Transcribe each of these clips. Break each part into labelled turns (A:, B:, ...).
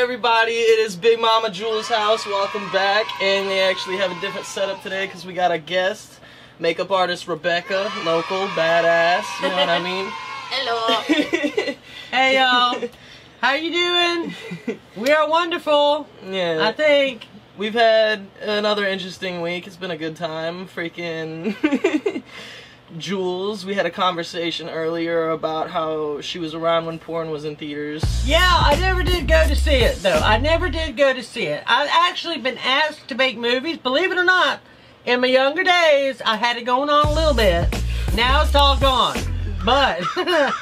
A: everybody. It is Big Mama Jules' house. Welcome back. And they actually have a different setup today because we got a guest, makeup artist Rebecca, local, badass. You know what I mean?
B: Hello.
C: Hey y'all, how you doing? We are wonderful,
A: yeah.
C: I think.
A: We've had another interesting week. It's been a good time. Freaking Jules, we had a conversation earlier about how she was around when porn was in theaters.
C: Yeah, I never did go to see it though. I never did go to see it. I've actually been asked to make movies, believe it or not. In my younger days, I had it going on a little bit. Now it's all gone. But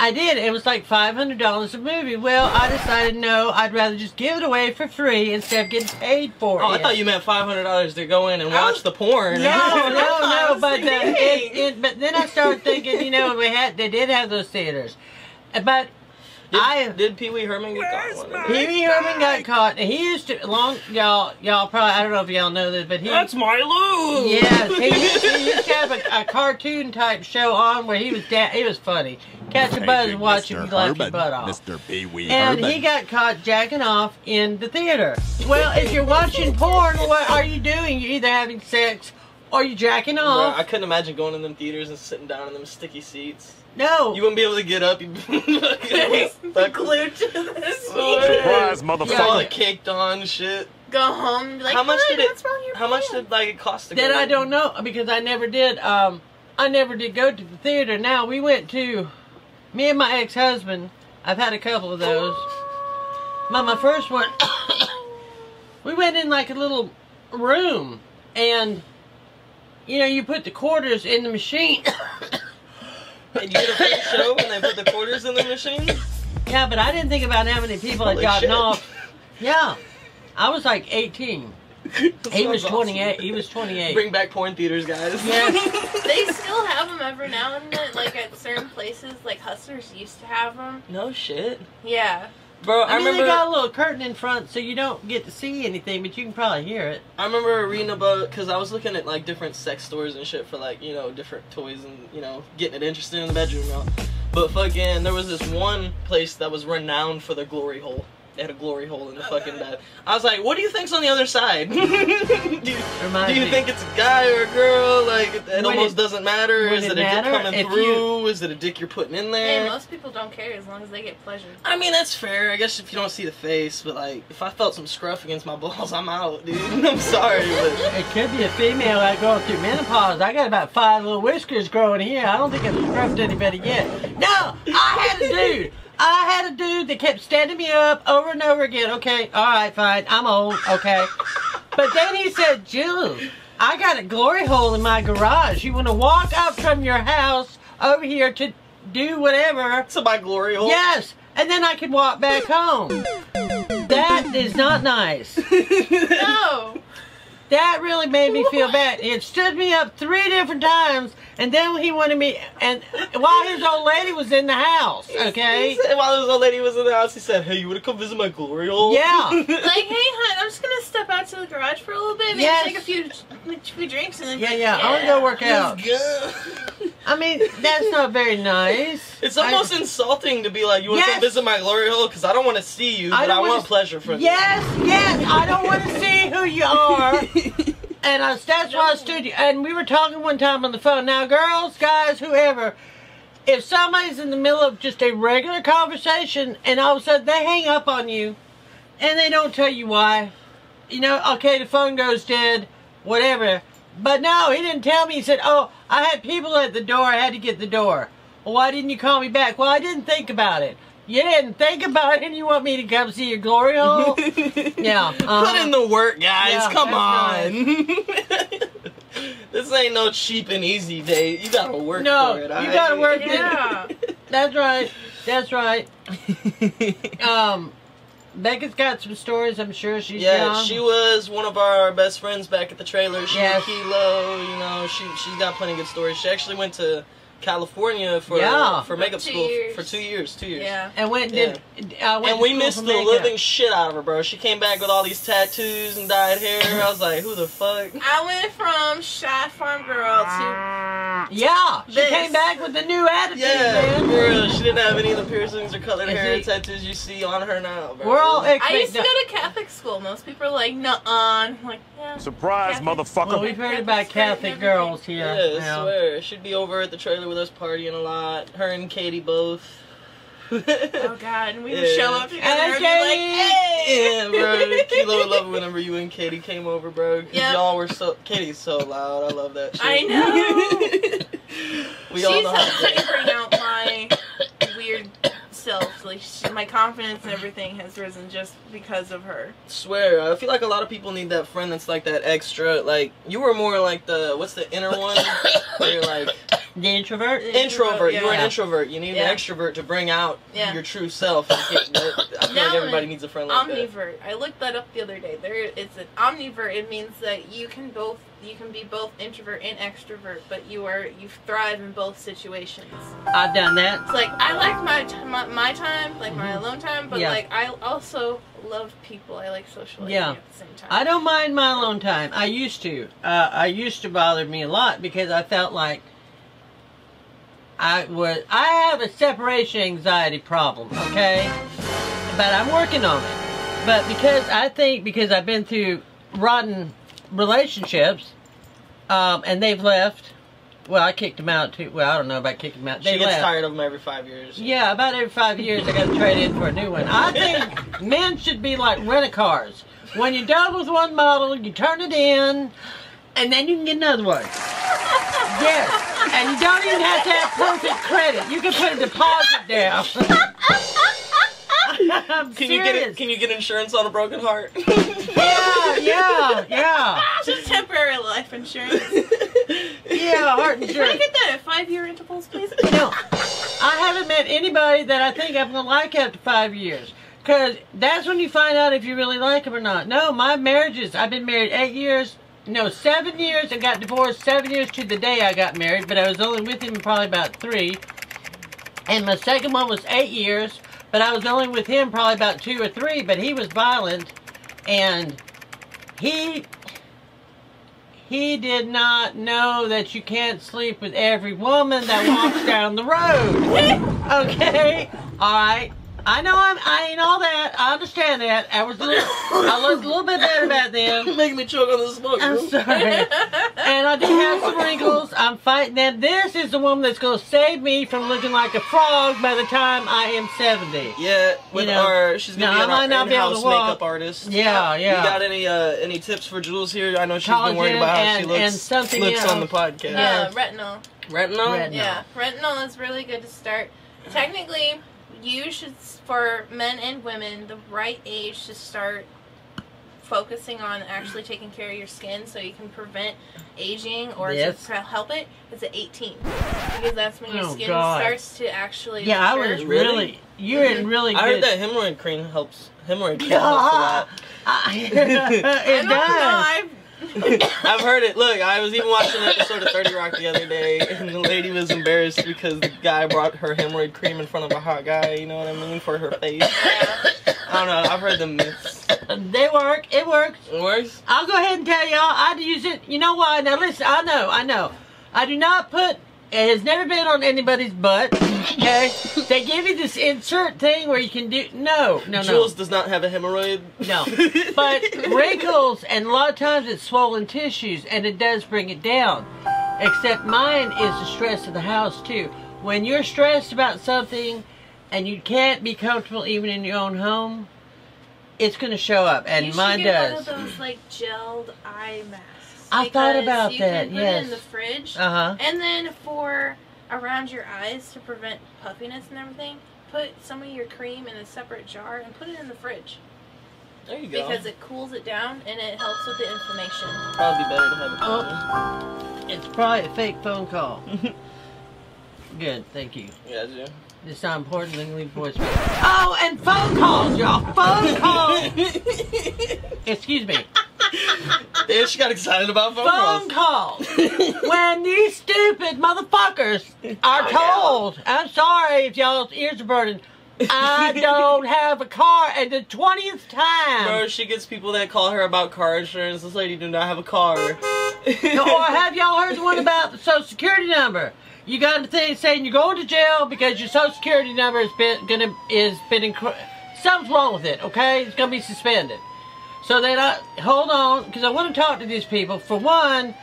C: I did. It was like $500 a movie. Well, I decided no, I'd rather just give it away for free instead of getting paid for it.
A: Oh,
C: it.
A: I thought you meant five hundred dollars to go in and watch the porn.
C: No, no, no. But uh, it, it, but then I started thinking, you know, we had they did have those theaters, but
A: Did,
C: I
A: did Pee Wee Herman get caught one?
C: Pee Wee Herman got caught. He used to long y'all y'all probably I don't know if y'all know this, but he
A: That's my Lou.
C: yes he, used- he used to have a, a cartoon type show on where he was da- he was funny. Catch a buzz and watch you
D: Mr.
C: laugh your butt off.
D: Mr. Pee Wee
C: And
D: Herman.
C: he got caught jacking off in the theater. Well, if you're watching porn, what are you doing? You're either having sex or you're jacking
A: Bro,
C: off.
A: I couldn't imagine going in them theaters and sitting down in them sticky seats.
C: No.
A: You wouldn't be able to get up. You'd be stuck
B: Glued to this.
D: Surprise,
A: All
D: motherfucker.
A: the caked on shit.
B: Go home. like,
A: How much did it-
B: What's wrong
A: How much did like it cost to go?
C: That I don't know because I never did. Um, I never did go to the theater. Now we went to me and my ex-husband. I've had a couple of those. My my first one, we went in like a little room, and you know you put the quarters in the machine.
A: And you get a free show and they put the quarters in the machine.
C: yeah, but I didn't think about how many people had gotten
A: shit.
C: off. Yeah, I was like 18. He was
A: sounds awesome.
C: 28. He was 28.
A: Bring back porn theaters, guys.
C: Yeah.
B: They still have them every now and then, like at certain places. Like Hustlers used to have them.
A: no shit,
B: Yeah.
A: Bro. I,
C: I mean,
A: remember.
C: they got a little curtain in front, so you don't get to see anything, but you can probably hear it.
A: I remember reading about because I was looking at like different sex stores and shit for like you know different toys and you know getting it interested in the bedroom. You know? But fucking, there was this one place that was renowned for their glory hole. They had a glory hole in the fucking bed. I was like, what do you think's on the other side? do you, do you think it's a guy or a girl? Like it, it
C: Would
A: almost
C: it-
A: doesn't matter. Is
C: it
A: it, a dick coming
C: if
A: through? Is it a dick you're putting in
B: Hey,
A: there?
B: most people don't care as long as they get pleasure.
A: I mean, that's fair. I guess if you don't see the face, but like, if I felt some scruff against my balls, I'm out, dude. I'm sorry, but
C: It could be a female that going through menopause. I got about five little whiskers growing here. I don't think I've scruffed anybody yet. No, I had a dude. I had a dude that kept standing me up over and over again. Okay, all right, fine. I'm old. Okay. But then he said, Jules, I got a glory hole in my garage. You want to walk up from your house over here to do whatever?
A: it's my glory hole.
C: Yes, and then I could walk back home. That is not nice.
B: No.
C: That really made me feel bad. It stood me up three different times, and then he wanted me, and while his old lady was in the house, okay?
A: He said, while his old lady was in the house, he said, "Hey, you wanna come visit my glory hole?"
C: Yeah.
B: Like, hey, hon, I'm just gonna step out to the garage for a little bit, maybe
C: Yes.
B: take a few, a few drinks, and then.
C: Yeah, yeah, I want to go work out.
A: Let's.
C: I mean, that's not very nice.
A: It's
C: I-
A: almost insulting to be like, "You want to
C: Yes.
A: come visit my glory hole?" Because I don't want to see you,
C: I
A: but I,
C: don't wanna
A: want
C: s-
A: pleasure from you.
C: Yes, yes, I don't want to see who you are. And I, that's why I stood you. And we were talking one time on the phone. Now, girls, guys, whoever, if somebody's in the middle of just a regular conversation and all of a sudden they hang up on you and they don't tell you why, you know, okay, the phone goes dead, whatever. But no, he didn't tell me. He said, oh, I had people at the door. I had to get the door. Well, why didn't you call me back? Well, I didn't think about it. You didn't think about it and you want me to come see your glory hole? Yeah,
A: Put
C: uh-huh.
A: in the work, guys.
C: Yeah,
A: come on. this ain't no cheap and easy date. You gotta work
C: No,
A: for it.
C: No, you
A: alright?
C: gotta work
B: Yeah.
C: That's right. That's right. Um, Becca's got some stories. I'm sure she's
A: Yeah,
C: young.
A: she was one of our best friends back at the trailer. She
C: Yes.
A: Kilo, you know, she she's got plenty of good stories. She actually went to California for
C: Yeah.
A: for makeup
B: Two
A: school
B: years.
A: for two years. Two years.
B: Yeah.
C: And went and did. Uh, went
A: And
C: to
A: we missed the
C: makeup.
A: living shit out of her, bro. She came back with all these tattoos and dyed hair. I was like, who the fuck?
B: I went from shy farm girl to
C: Yeah, she
B: This.
C: came back with a new attitude,
A: Yeah,
C: man.
A: for. She didn't have any of the piercings or colored hair
C: it-
A: tattoos you see on her now, bro.
C: We're all
B: I used to go to Catholic school. Most people are like, nuh I'm like, yeah.
D: Surprise,
B: Catholic-
D: motherfucker.
C: Well, we've heard about Catholic girls here.
A: Yeah, I swear. She'd be over at the trailer with us partying a lot. Her and Katie both.
B: Oh god, and we would show up together
C: Hey,
B: and be like, hey!
A: Yeah, bro. Kilo would love it whenever you and Katie came over, bro. 'cause
B: Yep.
A: Y'all were so. Katie's so loud. I love that shit.
B: I know.
A: we all know how
B: me bring out my weird self. Like she, my confidence and everything has risen just because of her.
A: swear. I feel like a lot of people need that friend that's like that extra. Like you were more like the what's the inner one? Where you're like
C: The introvert.
A: introvert. You're an introvert. You need
B: Yeah.
A: an extrovert to bring out
B: Yeah.
A: your true self. I feel like everybody needs a friend like that.
B: Omnivert. I looked that up the other day. There, it's an omnivert. It means that you can both, you can be both introvert and extrovert, but you are you thrive in both situations.
C: I've done that.
B: It's like I like my t- my, my time, like my
C: Mhm.
B: alone time, but
C: Yeah.
B: like I also love people. I like socializing
C: Yeah.
B: at the same time.
C: I don't mind my alone time. I used to. Uh, I used to bother me a lot because I felt like I was. I have a separation anxiety problem. Okay, but I'm working on it. But because I think because I've been through rotten relationships, um, and they've left. Well, I kicked them out too. Well, I don't know about kicking them out. They
A: She gets
C: left.
A: tired of them every five years.
C: Yeah, about every five years I got to trade in for a new one. I think men should be like rent a cars. When you're done with one model, you turn it in, and then you can get another one. Yes, and you don't even have to have perfect credit. You can put a deposit down. I'm
A: Can you get it? Can you get insurance on a broken heart?
C: Yeah, yeah, yeah,
B: Just temporary life insurance.
C: yeah. Heart insurance.
B: Can I get that at five year intervals, please?
C: You know, I haven't met anybody that I think I'm gonna like after five years. Cause that's when you find out if you really like them or not. No, my marriages, I've been married eight years, no, seven years I got divorced seven years to the day I got married, but I was only with him probably about three. And my second one was eight years, but I was only with him probably about two or three, but he was violent and he he did not know that you can't sleep with every woman that walks down the road. Okay? Alright. I know I'm I ain't all that. I understand that. I was a little I was a little bit better about them.
A: Making me choke on the smoke.
C: I'm
A: bro.
C: sorry. And I do have some wrinkles. I'm fighting them. This is the woman that's gonna save me from looking like a frog by the time I am seventy.
A: Yeah, with
C: You know,
A: our she's gonna be
C: I
A: an
C: might
A: our
C: not be able to
A: in-house
C: walk.
A: makeup artist.
C: Yeah, yeah.
A: You got any uh any tips for Jules here? I know she's been worried about how
C: and-
A: she looks,
C: and something
A: looks on the
C: else.
A: podcast.
B: Uh, retinol.
A: Retinol?
C: Retinol.
B: Yeah, retinol is really good to start. Technically, you should, for men and women, the right age to start focusing on actually taking care of your skin so you can prevent aging or
C: Yes.
B: to help it is at 18 because that's when your
C: Oh,
B: skin
C: God.
B: starts to actually
C: Yeah, I was
A: Really?
C: really you're in mm-hmm. really good
A: I heard that hemorrhoid cream helps. Hemorrhoid cream helps a lot.
C: I-
B: I
C: it
B: don't know.
C: does.
B: I've
A: heard it. Look, I was even watching an episode of 30 Rock the other day, and the lady was embarrassed because the guy brought her hemorrhoid cream in front of a hot guy, you know what I mean, for her face. I don't know, I've heard the myths.
C: They work. It works.
A: It works?
C: I'll go ahead and tell y'all. I use it. You know why? Now listen. I know. I know. I do not put. It has never been on anybody's butt. Okay. they give you this insert thing where you can do. No. No. No.
A: Jules does not have a hemorrhoid.
C: No. But wrinkles and a lot of times it's swollen tissues and it does bring it down. Except mine is the stress of the house too. When you're stressed about something and you can't be comfortable even in your own home, it's going to show up and
B: you should
C: mine
B: get
C: does.
B: one of those like gelled eye masks.
C: I thought about
B: you
C: that,
B: Can put
C: yes.
B: it in the fridge.
C: Uh-huh.
B: And then for around your eyes to prevent puffiness and everything, put some of your cream in a separate jar and put it in the fridge
A: There you go.
B: because it cools it down and it helps with the inflammation.
A: Probably better to have it.
C: Oh. It's probably a fake phone call. Good, thank you.
A: Yeah, Jim.
C: It's not important than leave voicemail. Oh, and phone calls, y'all. Phone calls. Excuse me.
A: Damn, she got excited about phone, calls.
C: phone calls. when these stupid motherfuckers are
A: Oh, yeah.
C: told, I'm sorry if y'all's ears are burning, I don't have a car at the 20th time.
A: Bro, she gets people that call her about car insurance. This lady do not have a car.
C: or have y'all heard the one about the social security number? You got the thing saying you're going to jail because your social security number has been gonna is been something's wrong with it. Okay, it's gonna be suspended. So then I hold on because I want to talk to these people. For one,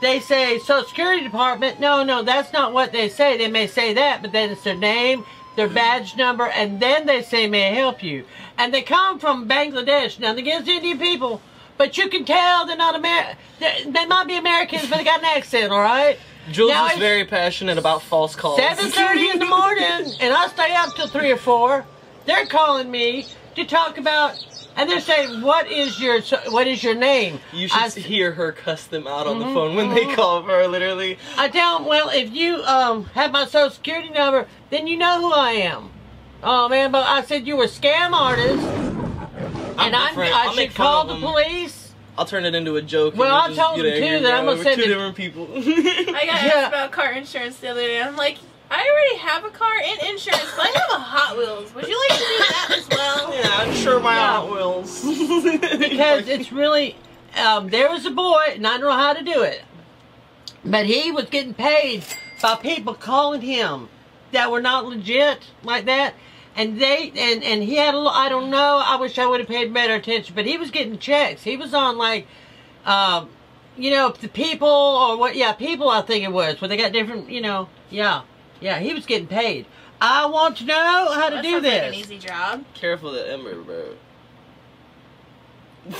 C: they say social security department. No, no, that's not what they say. They may say that, but then it's their name, their badge number, and then they say may I help you. And they come from Bangladesh. Nothing against Indian people, but you can tell they're not Amer. They, they might be Americans, but they got an accent. All right.
A: Jules
C: Now
A: is very passionate about false calls.
C: Seven thirty in the morning, and I stay up till three or four. They're calling me to talk about, and they're saying, "What is your what is your name?"
A: You should
C: I,
A: hear her cuss them out on the
C: Mhm,
A: phone when they
C: mhm.
A: call her, literally.
C: I tell them, "Well, if you um have my social security number, then you know who I am." Oh man, but I said you were a scam artist,
A: I'm
C: and I,
A: different.
C: I
A: I'll
C: should call the police.
A: I'll turn it into a joke. and
C: Well,
A: you'll
C: I
A: just
C: told
A: get
C: them, too, that I'm gonna send
A: two
C: it-
A: different people.
B: I got
C: Yeah.
B: asked about car insurance the other day. I'm like, I already have a car and insurance, but I have a Hot Wheels. Would you like to do that as well?
A: yeah, I'm sure my
C: Yeah.
A: Hot Wheels.
C: because it's really um, there was a boy and I don't know how to do it, but he was getting paid by people calling him that were not legit like that, and they and and he had a lo- I don't know I wish I would have paid better attention, but he was getting checks. He was on like, um, you know, the people or what? Yeah, people I think it was where they got different. You know, yeah, yeah. He was getting paid. I want to know how to
B: That
C: do this.
B: like an easy job.
A: Careful the Ember, bro.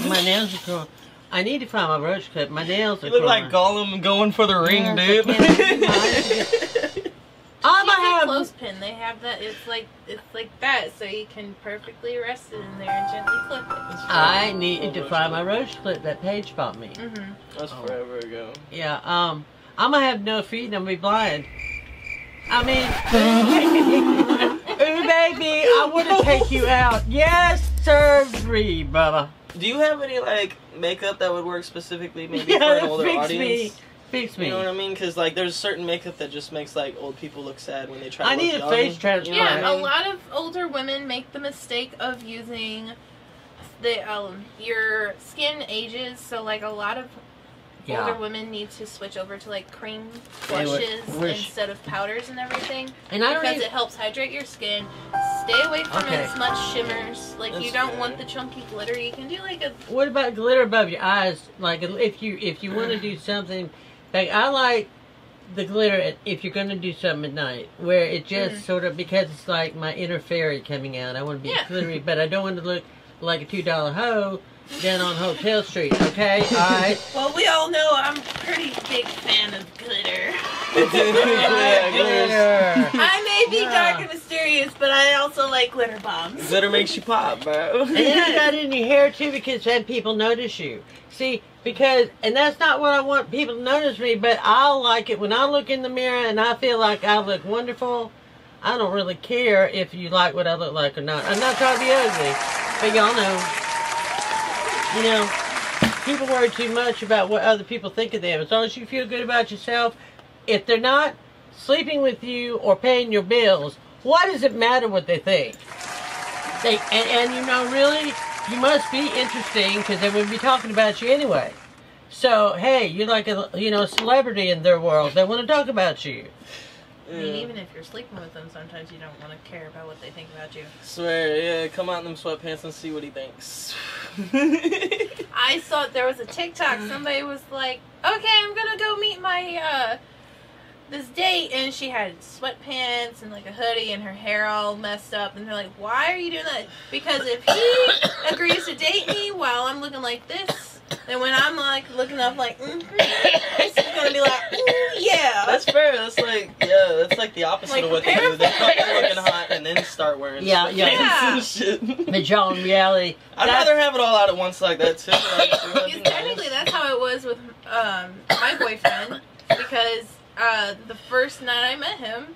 C: My nails are curling. I need to find my roach clip. My nails are
A: You look
C: curling.
A: like Gollum going for the ring,
C: Yeah,
A: dude.
C: but can't- I'm
B: Use
C: gonna
B: a
C: have.
B: clothespin. They have that. It's like it's like that, so you can perfectly rest it in there and gently clip it.
C: I need to find my roach clip that Paige bought me.
B: Mm-hmm.
A: That's
C: Oh.
A: forever ago.
C: Yeah. Um. I'm gonna have no feet and I'm gonna be blind. I mean, ooh baby, I want to take you out. Yes, surgery, brother.
A: Do you have any like makeup that would work specifically maybe
C: Yeah,
A: for an
C: that
A: older
C: fix
A: audience?
C: me. Fix me.
A: You know what I mean? Because like there's certain makeup that just makes like old people look sad when they try. To
C: I
A: look
C: need a
A: young.
C: face
A: You
C: transplant.
B: Yeah,
A: I
B: a
A: mean?
B: lot of older women make the mistake of using the um your skin ages, so like a lot of older women need to switch over to like cream blushes instead of powders and everything
C: And I don't
B: because
C: even,
B: it helps hydrate your skin. Stay away from
C: Okay.
B: as much shimmers. Like you don't
A: fair.
B: want the chunky glitter. You can do like a
C: What about glitter above your eyes? Like if you if you want to do something, like I like the glitter if you're going to do something at night, where it just
B: Mhm.
C: sort of because it's like my inner fairy coming out. I want to be
B: Yeah.
C: glittery, but I don't want to look like a two dollar hoe down on Hotel Street. Okay, all right.
B: Well, we all know I'm a pretty big fan of glitter.
A: yeah, glitter.
C: Glitter.
B: I may be
C: Yeah.
B: dark and mysterious, but I also like glitter bombs.
A: Glitter makes you pop, bro.
C: And then you got in your hair too because then people notice you. See, because and that's not what I want people to notice me, but I like it when I look in the mirror and I feel like I look wonderful. I don't really care if you like what I look like or not. I'm not trying to be ugly, but y'all know. You know, people worry too much about what other people think of them. As long as you feel good about yourself, if they're not sleeping with you or paying your bills, why does it matter what they think? They and, and you know really you must be interesting because they would be talking about you anyway. So hey, you're like a you know celebrity in their world. They want to talk about you.
B: I mean,
A: Yeah.
B: even if you're sleeping with them, sometimes you don't want to care about what they think about you.
A: Swear, yeah, come out in them sweatpants and see what he thinks.
B: I saw there was a TikTok. Somebody was like, "Okay, I'm gonna go meet my uh this date," and she had sweatpants and like a hoodie and her hair all messed up. And they're like, "Why are you doing that?" Because if he agrees to date me while I'm looking like this, then when I'm like looking up like, mm this is gonna be like, "Ooh, yeah."
A: That's fair. That's like, yeah, that's like the opposite
B: Like,
A: of what they do. They come
B: for
A: in looking hot and then start wearing
C: Yeah, yeah.
A: sweatpants and shit.
C: But y'all in reality,
A: I'd
C: that's-
A: rather have it all out at once like that too. Like, that'd be
B: Because
A: nice.
B: technically, that's how it was with um, my boyfriend. Because uh, the first night I met him,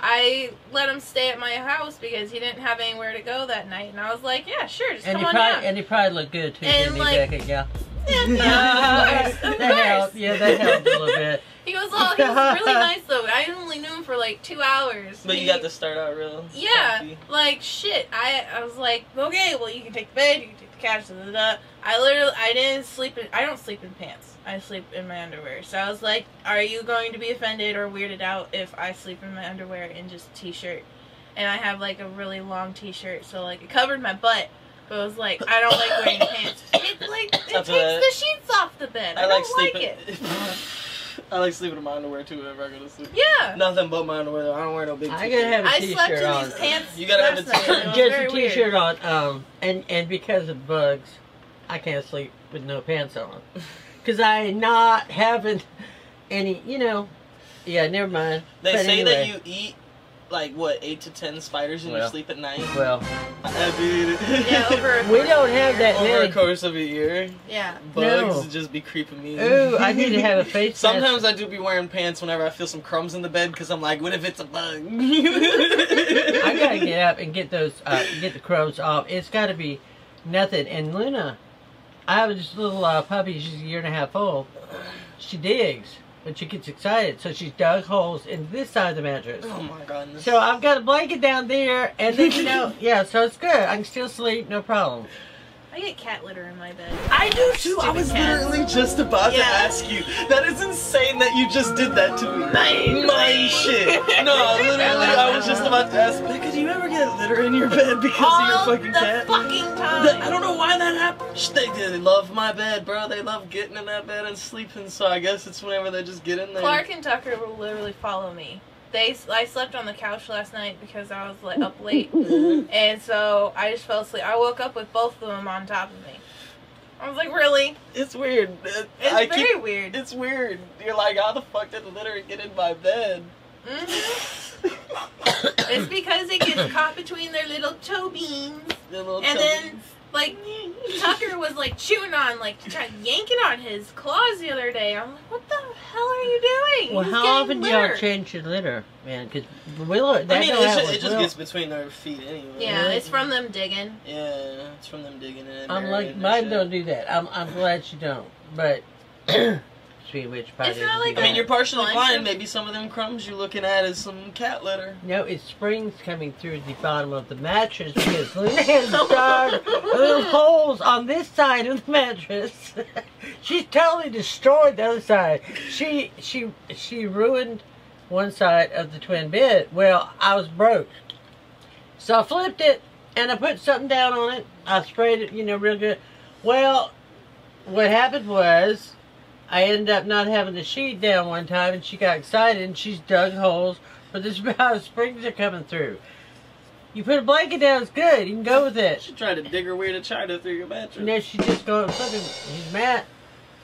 B: I let him stay at my house because he didn't have anywhere to go that night, and I was like, "Yeah, sure, just
C: and
B: come on
C: probably
B: down."
C: and he probably looked good too,
B: And,
C: didn't
B: like-
C: Becky? Yeah.
B: Yeah, yeah, of course, of
C: that helped.
B: course.
C: Yeah, that helped a little bit.
B: He goes, oh, he was really nice though. I only knew him for like two hours.
A: But you got to start out real.
B: Yeah,
A: comfy.
B: like shit. I I was like, okay, well you can take the bed, you can take the couch, da, da, da. I literally I didn't sleep in. I don't sleep in pants. I sleep in my underwear. So I was like, are you going to be offended or weirded out if I sleep in my underwear and just a t-shirt? And I have like a really long t-shirt, so like it covered my butt. But it was like I don't like wearing pants. It like it
A: I
B: takes the sheets off the bed. I,
A: I like
B: don't like
A: sleeping.
B: it.
A: I like sleeping in my underwear too whenever I go to sleep.
B: Yeah.
A: Nothing but my underwear. though. I don't wear no big.
C: I
A: t-shirt.
C: gotta have a
B: I slept
C: t-shirt
B: in
C: on.
B: these pants.
A: You gotta have a
B: last night, and it was
C: Just
B: very
C: a
B: weird.
C: t-shirt on, um, and and because of bugs, I can't sleep with no pants on, cause I not having any, you know. Yeah, never mind.
A: They
C: But
A: say
C: anyway.
A: that you eat like what eight to ten spiders in you
C: Well.
A: sleep at night.
C: Well,
A: I did.
B: Yeah, over. a
C: we don't
B: of
C: have
B: year.
C: that
A: over a course of a year.
B: Yeah.
A: Bugs
C: No.
A: just be creeping me.
C: Ooh, I need to have a face
A: Sometimes
C: mask.
A: I do be wearing pants whenever I feel some crumbs in the bed because I'm like, what if it's a bug?
C: I gotta get up and get those, uh, get the crumbs off. It's gotta be nothing. And Luna, I have this little uh, puppy. She's a year and a half old. She digs, but she gets excited, so she dug holes in this side of the mattress.
A: Oh my goodness.
C: So I've got a blanket down there, and then you know, yeah. So it's good. I can still sleep, no problem.
B: I get cat litter in my bed.
A: I do too. I was
B: cats.
A: literally just about to ask you. That is insane that you just did that to me.
B: Mine.
A: My shit. No, literally, I was just about to ask, Becca, do you ever get litter in your bed because
B: All
A: of your fucking
B: the
A: cat?
B: fucking time.
A: Th- I don't know why that happened. They, they love my bed, bro. They love getting in that bed and sleeping. So I guess it's whenever they just get in there.
B: Clark and Tucker will literally follow me. They, I slept on the couch last night because I was like up late, and so I just fell asleep. I woke up with both of them on top of me. I was like, really?
A: It's weird. It-
B: It's
A: I
B: very
A: keep,
B: weird.
A: It's weird. You're like, how the fuck did the litter get in my bed?
B: hmm It's because it gets caught between their little toe beans,
A: The little
B: and then like Tucker was like chewing on, like trying yanking on his claws the other day. I'm like, what the hell are you doing?
C: Well,
B: He's
C: how
B: getting
C: often do y'all
B: litter.
C: change your litter, man? Because Willow, that
A: I mean,
C: don't
A: it's just, it just gets between their feet anyway.
B: Yeah, it's from them digging.
A: Yeah, it's from them digging in.
C: I'm like, mine don't do that. I'm, I'm glad you don't. But speaking of which, probably
B: It's not
C: doesn't
B: like
A: I mean,
C: that.
A: you're partially
B: Bunch
A: blind. Maybe some of them crumbs you're looking at is some cat litter.
C: No, it's springs coming through the bottom of the mattress because Luna has starred little holes on this side of the mattress. She's totally destroyed the other side. She she she ruined one side of the twin bed. Well, I was broke, so I flipped it and I put something down on it. I sprayed it, you know, real good. Well, what happened was I ended up not having the sheet down one time, and she got excited and she's dug holes but this is how the springs are coming through. You put a blanket down, it's good. You can go with it.
A: She tried to dig her way to China through your mattress.
C: You know, she just going fucking. He's mad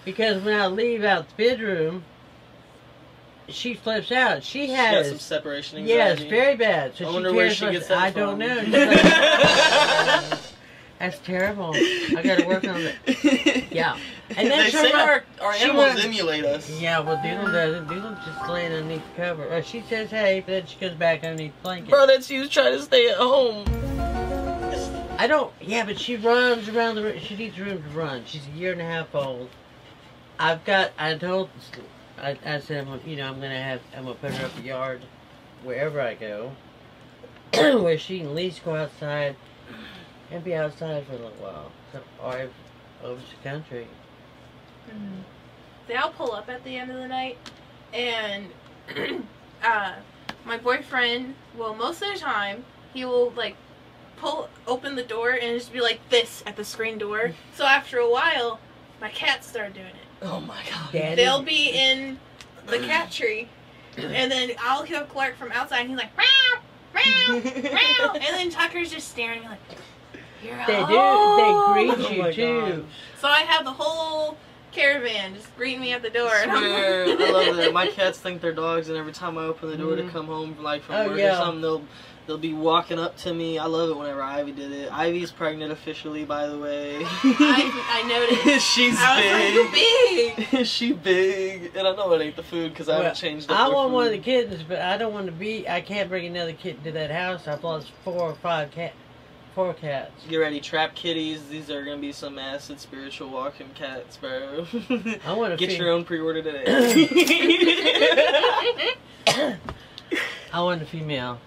C: because when I leave out the bedroom, she flips out. She
A: She got some
C: has.
A: separation
C: Yes, very bad. So
A: I
C: she
A: wonder where she gets that
C: I
A: from.
C: don't know. Like, That's terrible. I gotta work on it. Yeah. And then
A: they
C: she
A: say
C: run-
A: our, our animals
C: runs-
A: emulate us.
C: Yeah, well, Doodle doesn't. Doodle's just laying underneath the cover. Uh, she says, hey, but then she goes back underneath the blanket.
A: Bro, that's you trying to stay at home.
C: I don't. Yeah, but she runs around the. room. She needs room to run. She's a year and a half old. I've got. I told. I, I said, I'm, you know, I'm gonna have. I'm gonna put her up the yard, wherever I go, where she can at least go outside and be outside for a little while, so, or if, over to the country.
B: They all pull up at the end of the night, and uh, my boyfriend will most of the time he will like pull open the door and just be like this at the screen door. So after a while, my cats start doing it.
A: Oh my god.
C: Daddy.
B: They'll be in the cat tree, and then I'll hear Clark from outside, and he's like meow, meow, meow, and then Tucker's just staring at me like. You're
C: They do. They
A: Oh
C: greet
A: my
C: you too.
A: God.
B: So I have the whole caravan just greeting me at the door.
A: I swear,
B: like-
A: I love that. My cats think they're dogs, and every time I open the door to
C: Mhm.
A: come home, like from
C: Oh,
A: work
C: yeah.
A: or something, they'll they'll be walking up to me. I love it whenever Ivy did it. Ivy's pregnant officially, by the way.
B: I, I noticed.
A: She's
B: I was like,
A: big.
B: you big.
A: she big, and I know it ain't the food because I
C: Well,
A: haven't changed. Up
C: I
A: their
C: want one of the kittens, but I don't want to be. I can't bring another kitten to that house. I've lost four or five cat, four cats.
A: Get ready, trap kitties. These are gonna be some acid spiritual walking cats, bro.
C: I want to
A: Get
C: fe-
A: your own pre-order today.
C: I want a female.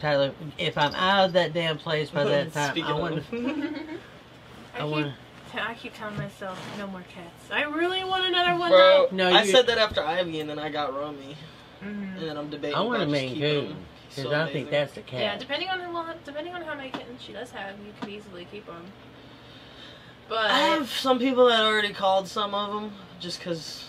C: Tyler, if I'm out of that damn place by that time,
A: Speaking
C: I want.
A: of.
B: I,
C: I
B: keep,
C: want.
B: I keep telling myself, no more cats. I really want another one
A: Bro,
B: though.
C: No,
A: I said that after Ivy, and then I got Romy,
B: Mhm.
A: and then I'm debating.
C: I want a
A: about just
C: Maine
A: keeping
C: Coon
A: him.
C: Because
A: So
C: I think
A: amazing.
C: that's the cat.
B: Yeah, depending on well, depending on how many kittens she does have, you could easily keep them. But
A: I have some people that already called some of them, just cause.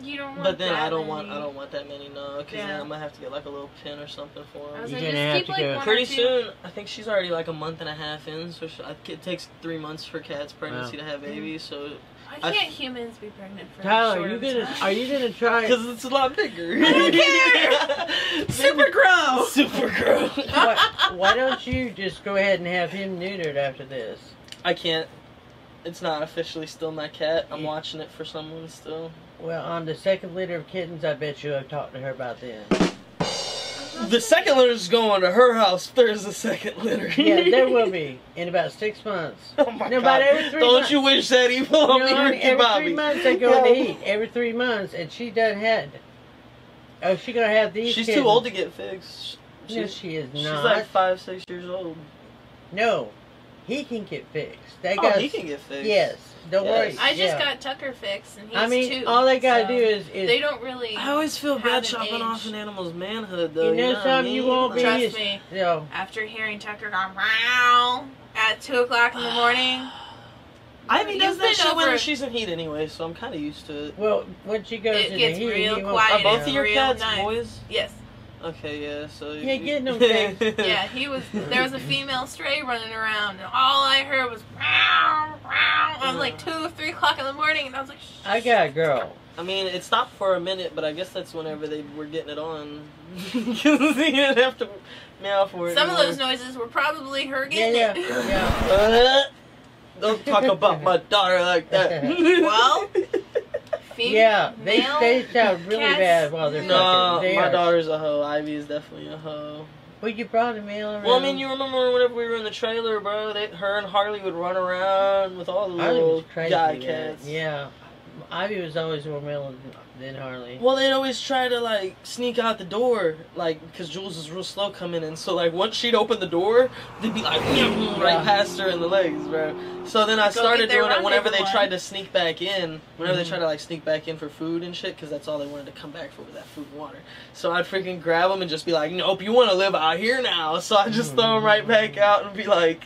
B: you don't want.
A: But then
B: that
A: I don't want. I don't want that many no, cause
B: Yeah.
A: then I'm gonna have to get like a little pin or something for them.
C: You're
B: like,
C: gonna have
B: keep
C: to
B: like
C: go-
A: Pretty soon, I think she's already like a month and a half in, so she, it takes three months for cats pregnancy to have babies. So
B: Why can't humans be pregnant for
C: Tyler,
B: short
C: are you gonna
B: time?
C: are you gonna try?
A: because it's a lot bigger.
B: I don't care. Super grow.
A: Super grow.
C: why, why don't you just go ahead and have him neutered after this?
A: I can't. It's not officially still my cat. I'm
C: Yeah.
A: watching it for someone still.
C: Well, on the second litter of kittens, I bet you I've talked to her about this.
A: The second litter's going to her house. There's a second litter.
C: Yeah, there will be in about six months.
A: Oh my
C: No,
A: god!
C: about every three
A: Don't
C: months.
A: you wish that evil on
C: No,
A: me,
C: honey,
A: Ricky
C: every
A: Bobby?
C: three months they go
A: Yeah.
C: to eat. Every three months, and she doesn't have. Oh, she gonna have these.
A: She's
C: kittens.
A: too old to get fixed.
C: No, she is not.
A: she's like five, six years old.
C: no, he can get fixed. They
A: Oh,
C: got.
A: he can get fixed.
C: Yes, don't
A: Yes.
C: worry.
B: I just
C: yeah.
B: got Tucker fixed, and he's
C: I mean,
B: two.
C: all they gotta
B: so
C: do is is
B: they don't really.
A: I always feel bad chopping
B: aged.
A: off an animal's manhood, though.
C: You know
A: what I
C: something you
A: mean?
C: won't be-
B: Trust
C: is-
B: me.
C: you know.
B: After hearing Tucker go meow at two o'clock in the morning,
A: Ivy does
B: You've
A: that
B: been
A: shit when she's in heat anyway, so I'm kind of used to it.
C: Well, when she goes
B: It
C: in
B: gets
C: the heat,
B: real
C: he
B: quiet
A: Are both of your
B: real
A: cats
B: nice.
A: boys?
B: yes,
A: Okay, yeah. So
C: Yeah,
A: you-
C: getting them fixed.
B: yeah, he was. There was a female stray running around, and all I heard was meow meow. It was like two, three o'clock in the morning, and I was like, Shh.
C: I got a girl.
A: I mean, it stopped for a minute, but I guess that's whenever they were getting it on. Because they didn't have to meow for it.
B: Some of those noises were probably her
C: Yeah,
B: getting
C: yeah,
B: it.
C: yeah.
A: Uh, don't talk about my daughter like that.
B: Well, Fem-
C: Yeah, they
B: male
C: they sound really
B: cats-
C: bad while they're
A: no,
C: fucking. They
A: my
C: are-
A: daughter's a hoe. Ivy is definitely a hoe.
C: Well, you brought a male around.
A: Well, I mean, you remember whenever we were in the trailer, bro? They, her and Harley would run around with all the little
C: crazy.
A: guy
C: man.
A: cats.
C: Yeah, Ivy was always more male than Harley.
A: Well, they'd always try to like sneak out the door, like because Jules is real slow coming in. So like once she'd open the door, they'd be like
C: yeah.
A: right past her in the legs, bro. So then I
B: Go
A: started doing it whenever they
B: rendezvous
A: tried to sneak back in. Whenever
C: Mhm.
A: they tried to like sneak back in for food and shit, because that's all they wanted to come back for was that food and water. So I'd freaking grab them and just be like, "Nope, you want to live out here now." So I just throw them right back out and be like,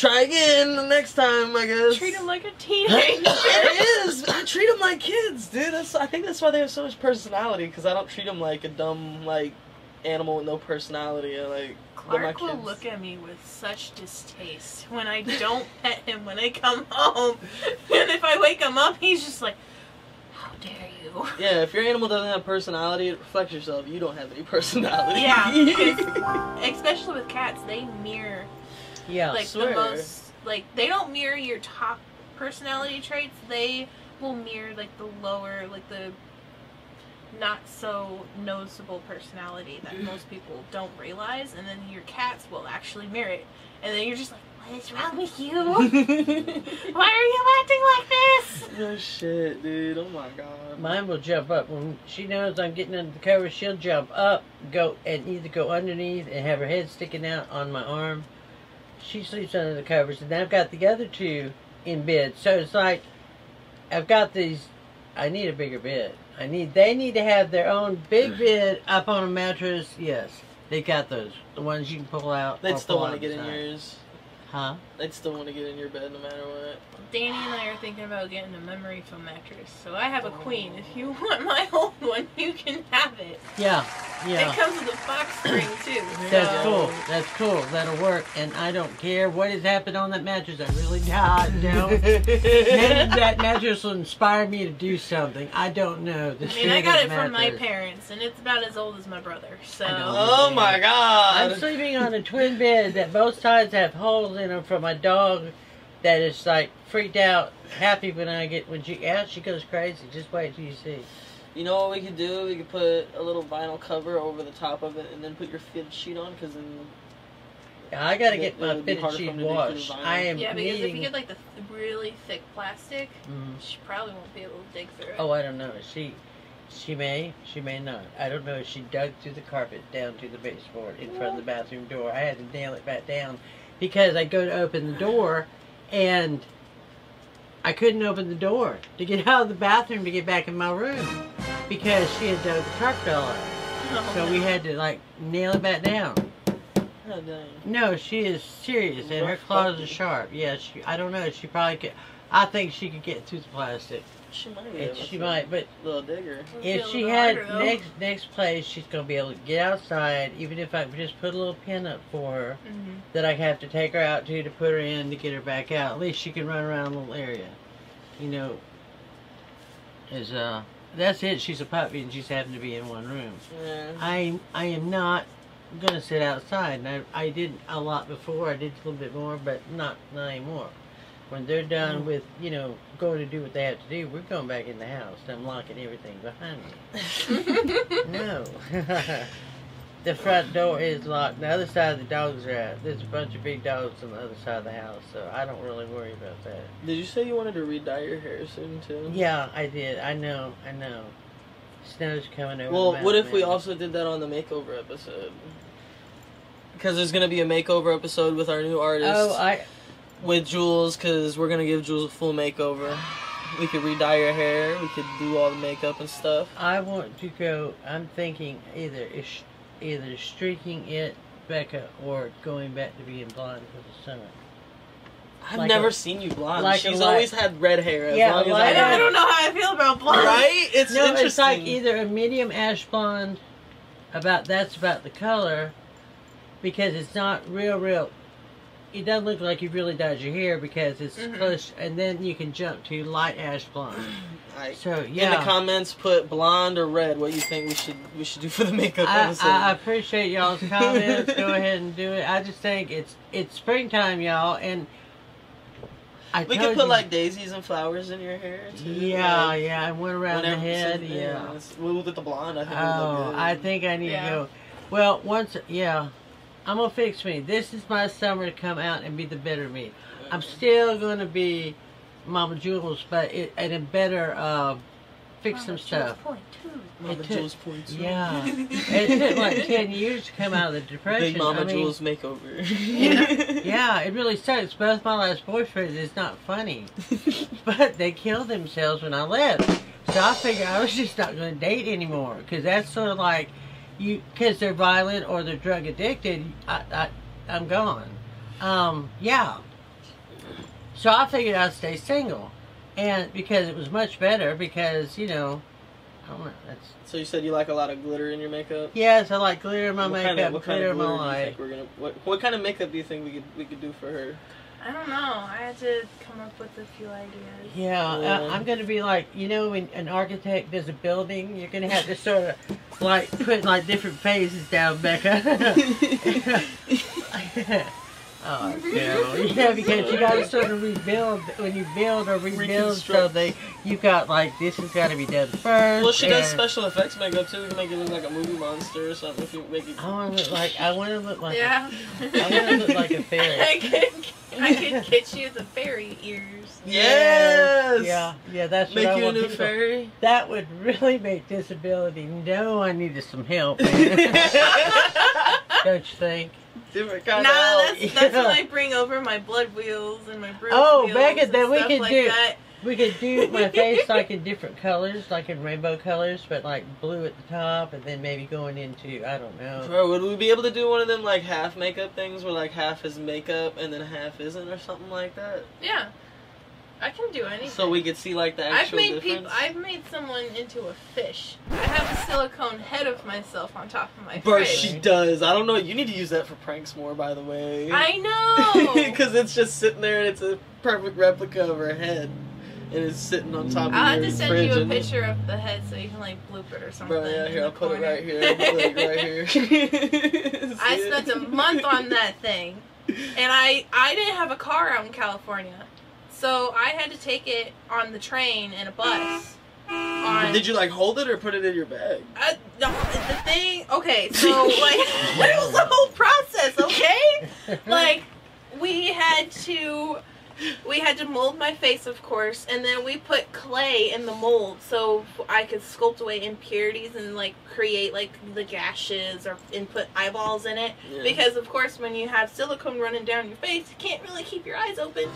A: "Try again the next time, I guess."
B: Treat him like a teenager.
A: it is. I treat them like kids, dude. That's, I think that's why they have so much personality. Because I don't treat them like a dumb like animal with no personality. I, like
B: Clark will look at me with such distaste when I don't pet him when I come home. And if I wake him up, he's just like, How dare you?
A: Yeah, if your animal doesn't have personality, it reflects yourself. You don't have any personality.
B: Yeah, especially with cats, they mirror
C: Yeah,
B: like
A: swear.
B: the most like they don't mirror your top personality traits. They will mirror like the lower, like the not so noticeable personality that mm. most people don't realize, and then your cats will actually mirror it, and then you're just like, what is wrong with you? Why are you acting like this?
A: no shit, dude. Oh my god.
C: Mine will jump up when she knows I'm getting under the covers. She'll jump up, go and either go underneath and have her head sticking out on my arm. She sleeps under the covers, and then I've got the other two in bed. So it's like I've got these. I need a bigger bed. I need. They need to have their own big mm. bed up on a mattress. Yes, they got those. The ones you can pull out. Or
A: still want to get in yours.
C: Huh?
A: They'd still want to get in your bed no matter what.
B: Danny and I are thinking about getting a memory foam mattress. So I have a queen. If you oh. want my old one, you can have it.
C: Yeah. Yeah.
B: It comes with a box spring too.
C: That's
B: so-
C: cool. That's cool. That'll work. And I don't care what has happened on that mattress. I really don't. don't. Maybe that mattress will inspire me to do something. I don't know. The
B: I mean, I got
C: of
B: it from my parents, and it's about as old as my brother. So
A: oh my God!
C: I'm sleeping on a twin bed that both sides have holes in them from my dog that is like freaked out, happy when I get, when she, yeah, she goes crazy. Just wait till you see.
A: You know what we could do? We could put a little vinyl cover over the top of it, and then put your fitted sheet on, because then
C: I gotta get
A: It
C: my
A: would
C: fitted sheet
A: them to do
C: washed. I am
B: Yeah, because if you get like the th- really thick plastic,
C: Mm.
B: she probably won't be able to dig through it.
C: Oh, I don't know. She, she may, she may not. I don't know. She dug through the carpet down to the baseboard in front of the bathroom door. I had to nail it back down because I go to open the door, and I couldn't open the door to get out of the bathroom to get back in my room because she had dug the carpet all up.
B: Oh,
C: So we had to like nail it back down.
A: God dang.
C: No, she is serious, and her claws are sharp. Yeah, she. I don't know. She probably could. I think she could get through the plastic.
A: She might be.
C: And she might, but
A: Little digger.
C: If she had
B: harder,
C: next next place, she's gonna be able to get outside. Even if I just put a little pin up for her
B: Mhm.
C: that I have to take her out to to put her in to get her back out. At least she can run around a little area. You know. Is uh that's it. She's a puppy and she's having to be in one room.
A: Yeah.
C: I I am not gonna sit outside, and I I did a lot before. I did a little bit more, but not not anymore. When they're done
A: Mm.
C: with you know going to do what they have to do, we're going back in the house. I'm locking everything behind me. No, the front door is locked. The other side of the dogs are out. There's a bunch of big dogs on the other side of the house, so I don't really worry about that.
A: Did you say you wanted to re-dye your hair soon too?
C: Yeah, I did. I know. I know. Snow's coming over.
A: Well,
C: the
A: what if we also did that on the makeover episode? Because there's gonna be a makeover episode with our new artist,
C: Oh, I
A: with Jules. Because we're gonna give Jules a full makeover. We could re-dye your hair. We could do all the makeup and stuff.
C: I want to go. I'm thinking either either streaking it, Becca, or going back to being blonde for the summer.
A: I've
C: Like
A: never
C: a-
A: seen you blonde.
C: like
A: She's always had red hair. As
C: Yeah,
A: long as I
B: I don't know how I feel about blonde.
A: Right? It's
C: no,
A: interesting.
C: it's like either a medium ash blonde. About that's about the color, because it's not real, real. It doesn't look like you really dyed your hair because it's
B: Mhm.
C: close, and then you can jump to light ash blonde.
A: Like,
C: So
A: In the comments, put blonde or red. What you think we should we should do for the makeup
C: I,
A: episode?
C: I appreciate y'all's comments. Go ahead and do it. I just think it's it's springtime, y'all, and I
A: we could put
C: you-
A: like daisies and flowers in your hair too.
C: Yeah,
A: like,
C: yeah, I went around the head. Yeah.
A: it's- Well, with the blonde, I think. it would look
C: Oh. I think I need
B: Yeah.
C: to go. Well, once, yeah, I'm gonna fix me. This is my summer to come out and be the better me. I'm still gonna be Mama Jules, but it, and a better uh, fix some
B: Mama
C: stuff.
B: Jules Point two.
A: Mama
C: took-
A: Jules points.
C: Yeah, it took like ten years to come out of the depression.
A: Big Mama
C: I mean,
A: Jules makeover.
C: Yeah. Yeah, it really sucks. Both my last boyfriends, it's not funny. But they killed themselves when I left. So I figured I was just not going to date anymore. Because that's sort of like, you, because they're violent or they're drug addicted, I, I, I'm gone. Um, yeah. So I figured I'd stay single. And because it was much better, because, you know, I don't know, that's,
A: so you said you like a lot of glitter in your makeup.
C: yes, I like glitter in my
A: what
C: makeup,
A: kind of, what kind
C: glitter
A: of
C: in my
A: glitter do you
C: life.
A: gonna? What, what kind of makeup do you think we could we could do for her?
B: I don't know. I had to come up with a few ideas.
C: Yeah, uh,
A: Yeah.
C: I, I'm going to be like, you know, when an architect does a building, you're going to have to sort of like put like different phases down, Becca. oh, no. Yeah, because you got to sort of rebuild when you build or rebuild. So
A: Reconstruct.
C: they, you got like this has got to be done first.
A: well, she does special effects makeup too. We can make it look like a movie monster or something. If you make it.
C: I want to look like I want to look like
B: Yeah.
C: I want to look like a fairy.
B: I could, I could get you the fairy ears.
A: Yes.
C: Yeah, yeah, that's
A: Make
C: what I
A: you a
C: want
A: new
C: people-
A: fairy.
C: That would really make disability. No, I needed some help. Don't you think?
A: Different kind
B: Nah,
A: of.
B: that's, that's when I bring over my blood wheels and my bruise
C: Oh,
B: wheels
C: Becca,
B: and
C: then we
B: stuff
C: could
B: like
C: do-
B: that.
C: We could do my face like in different colors, like in rainbow colors, but like blue at the top, and then maybe going into I don't know.
A: Bro, would we be able to do one of them like half makeup things where like half is makeup and then half isn't or something like that?
B: Yeah, I can do anything.
A: So we could see like the actual I've
B: made
A: difference.
B: people. I've made someone into a fish. I have a silicone head of myself on top of my fridge.
A: she does. I don't know. You need to use that for pranks more, by the way.
B: I know.
A: Because it's just sitting there and it's a perfect replica of her head. And it's sitting on top of
B: I'll have to send you a picture of the head so you can like bloop it or something.
A: Bro, yeah, here, I'll put it right here. I'll put it right here.
B: I spent a month on that thing, and I I didn't have a car out in California, so I had to take it on the train and a bus on
A: Did you like hold it or put it in your bag?
B: Uh, the, the thing, okay, so like it was the whole process, okay? Like we had to, we had to mold my face, of course, and then we put clay in the mold so I could sculpt away impurities and like create like the gashes or and put eyeballs in it.
A: Yeah.
B: Because of course, when you have silicone running down your face, you can't really keep your eyes open.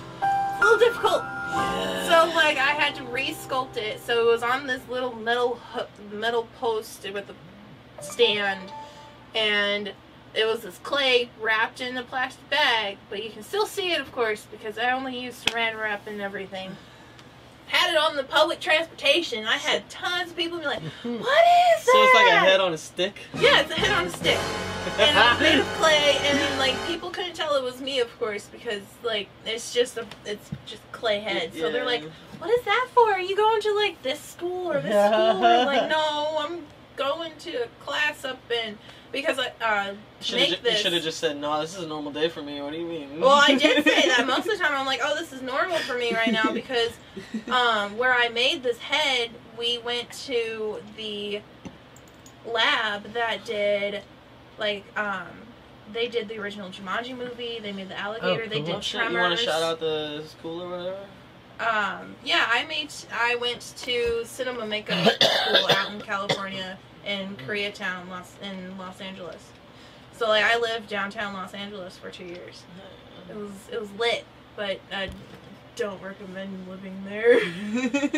B: Little difficult. So like I had to re-sculpt it. So it was on this little metal hook, metal post with a stand, and it was this clay wrapped in a plastic bag. But you can still see it, of course, because I only used Saran wrap and everything. Had it on the public transportation. I had tons of people be like, "What is that?"
A: So it's like a head on a stick.
B: Yeah, it's a head on a stick and it was made of clay and then, like people couldn't tell it was me of course because like it's just a it's just clay head so they're like what is that for are you going to like this school or this school or like no i'm going to a class up in because i uh
A: Should
B: make
A: have
B: this
A: ju- just said, "No, this is a normal day for me." What do you mean?
B: well i did say that most of the time i'm like oh this is normal for me right now because um where i made this head we went to the lab that did like um they did the original Jumanji movie. They made the alligator.
C: Oh,
B: They
C: cool.
B: did
A: Oh, shit,
B: Tremors.
A: you want to shout out the school or whatever?
B: Um, yeah, I made. I went to cinema makeup school out in California in Koreatown, Los in Los Angeles. So like I lived downtown Los Angeles for two years. It was it was lit, but I don't recommend living there.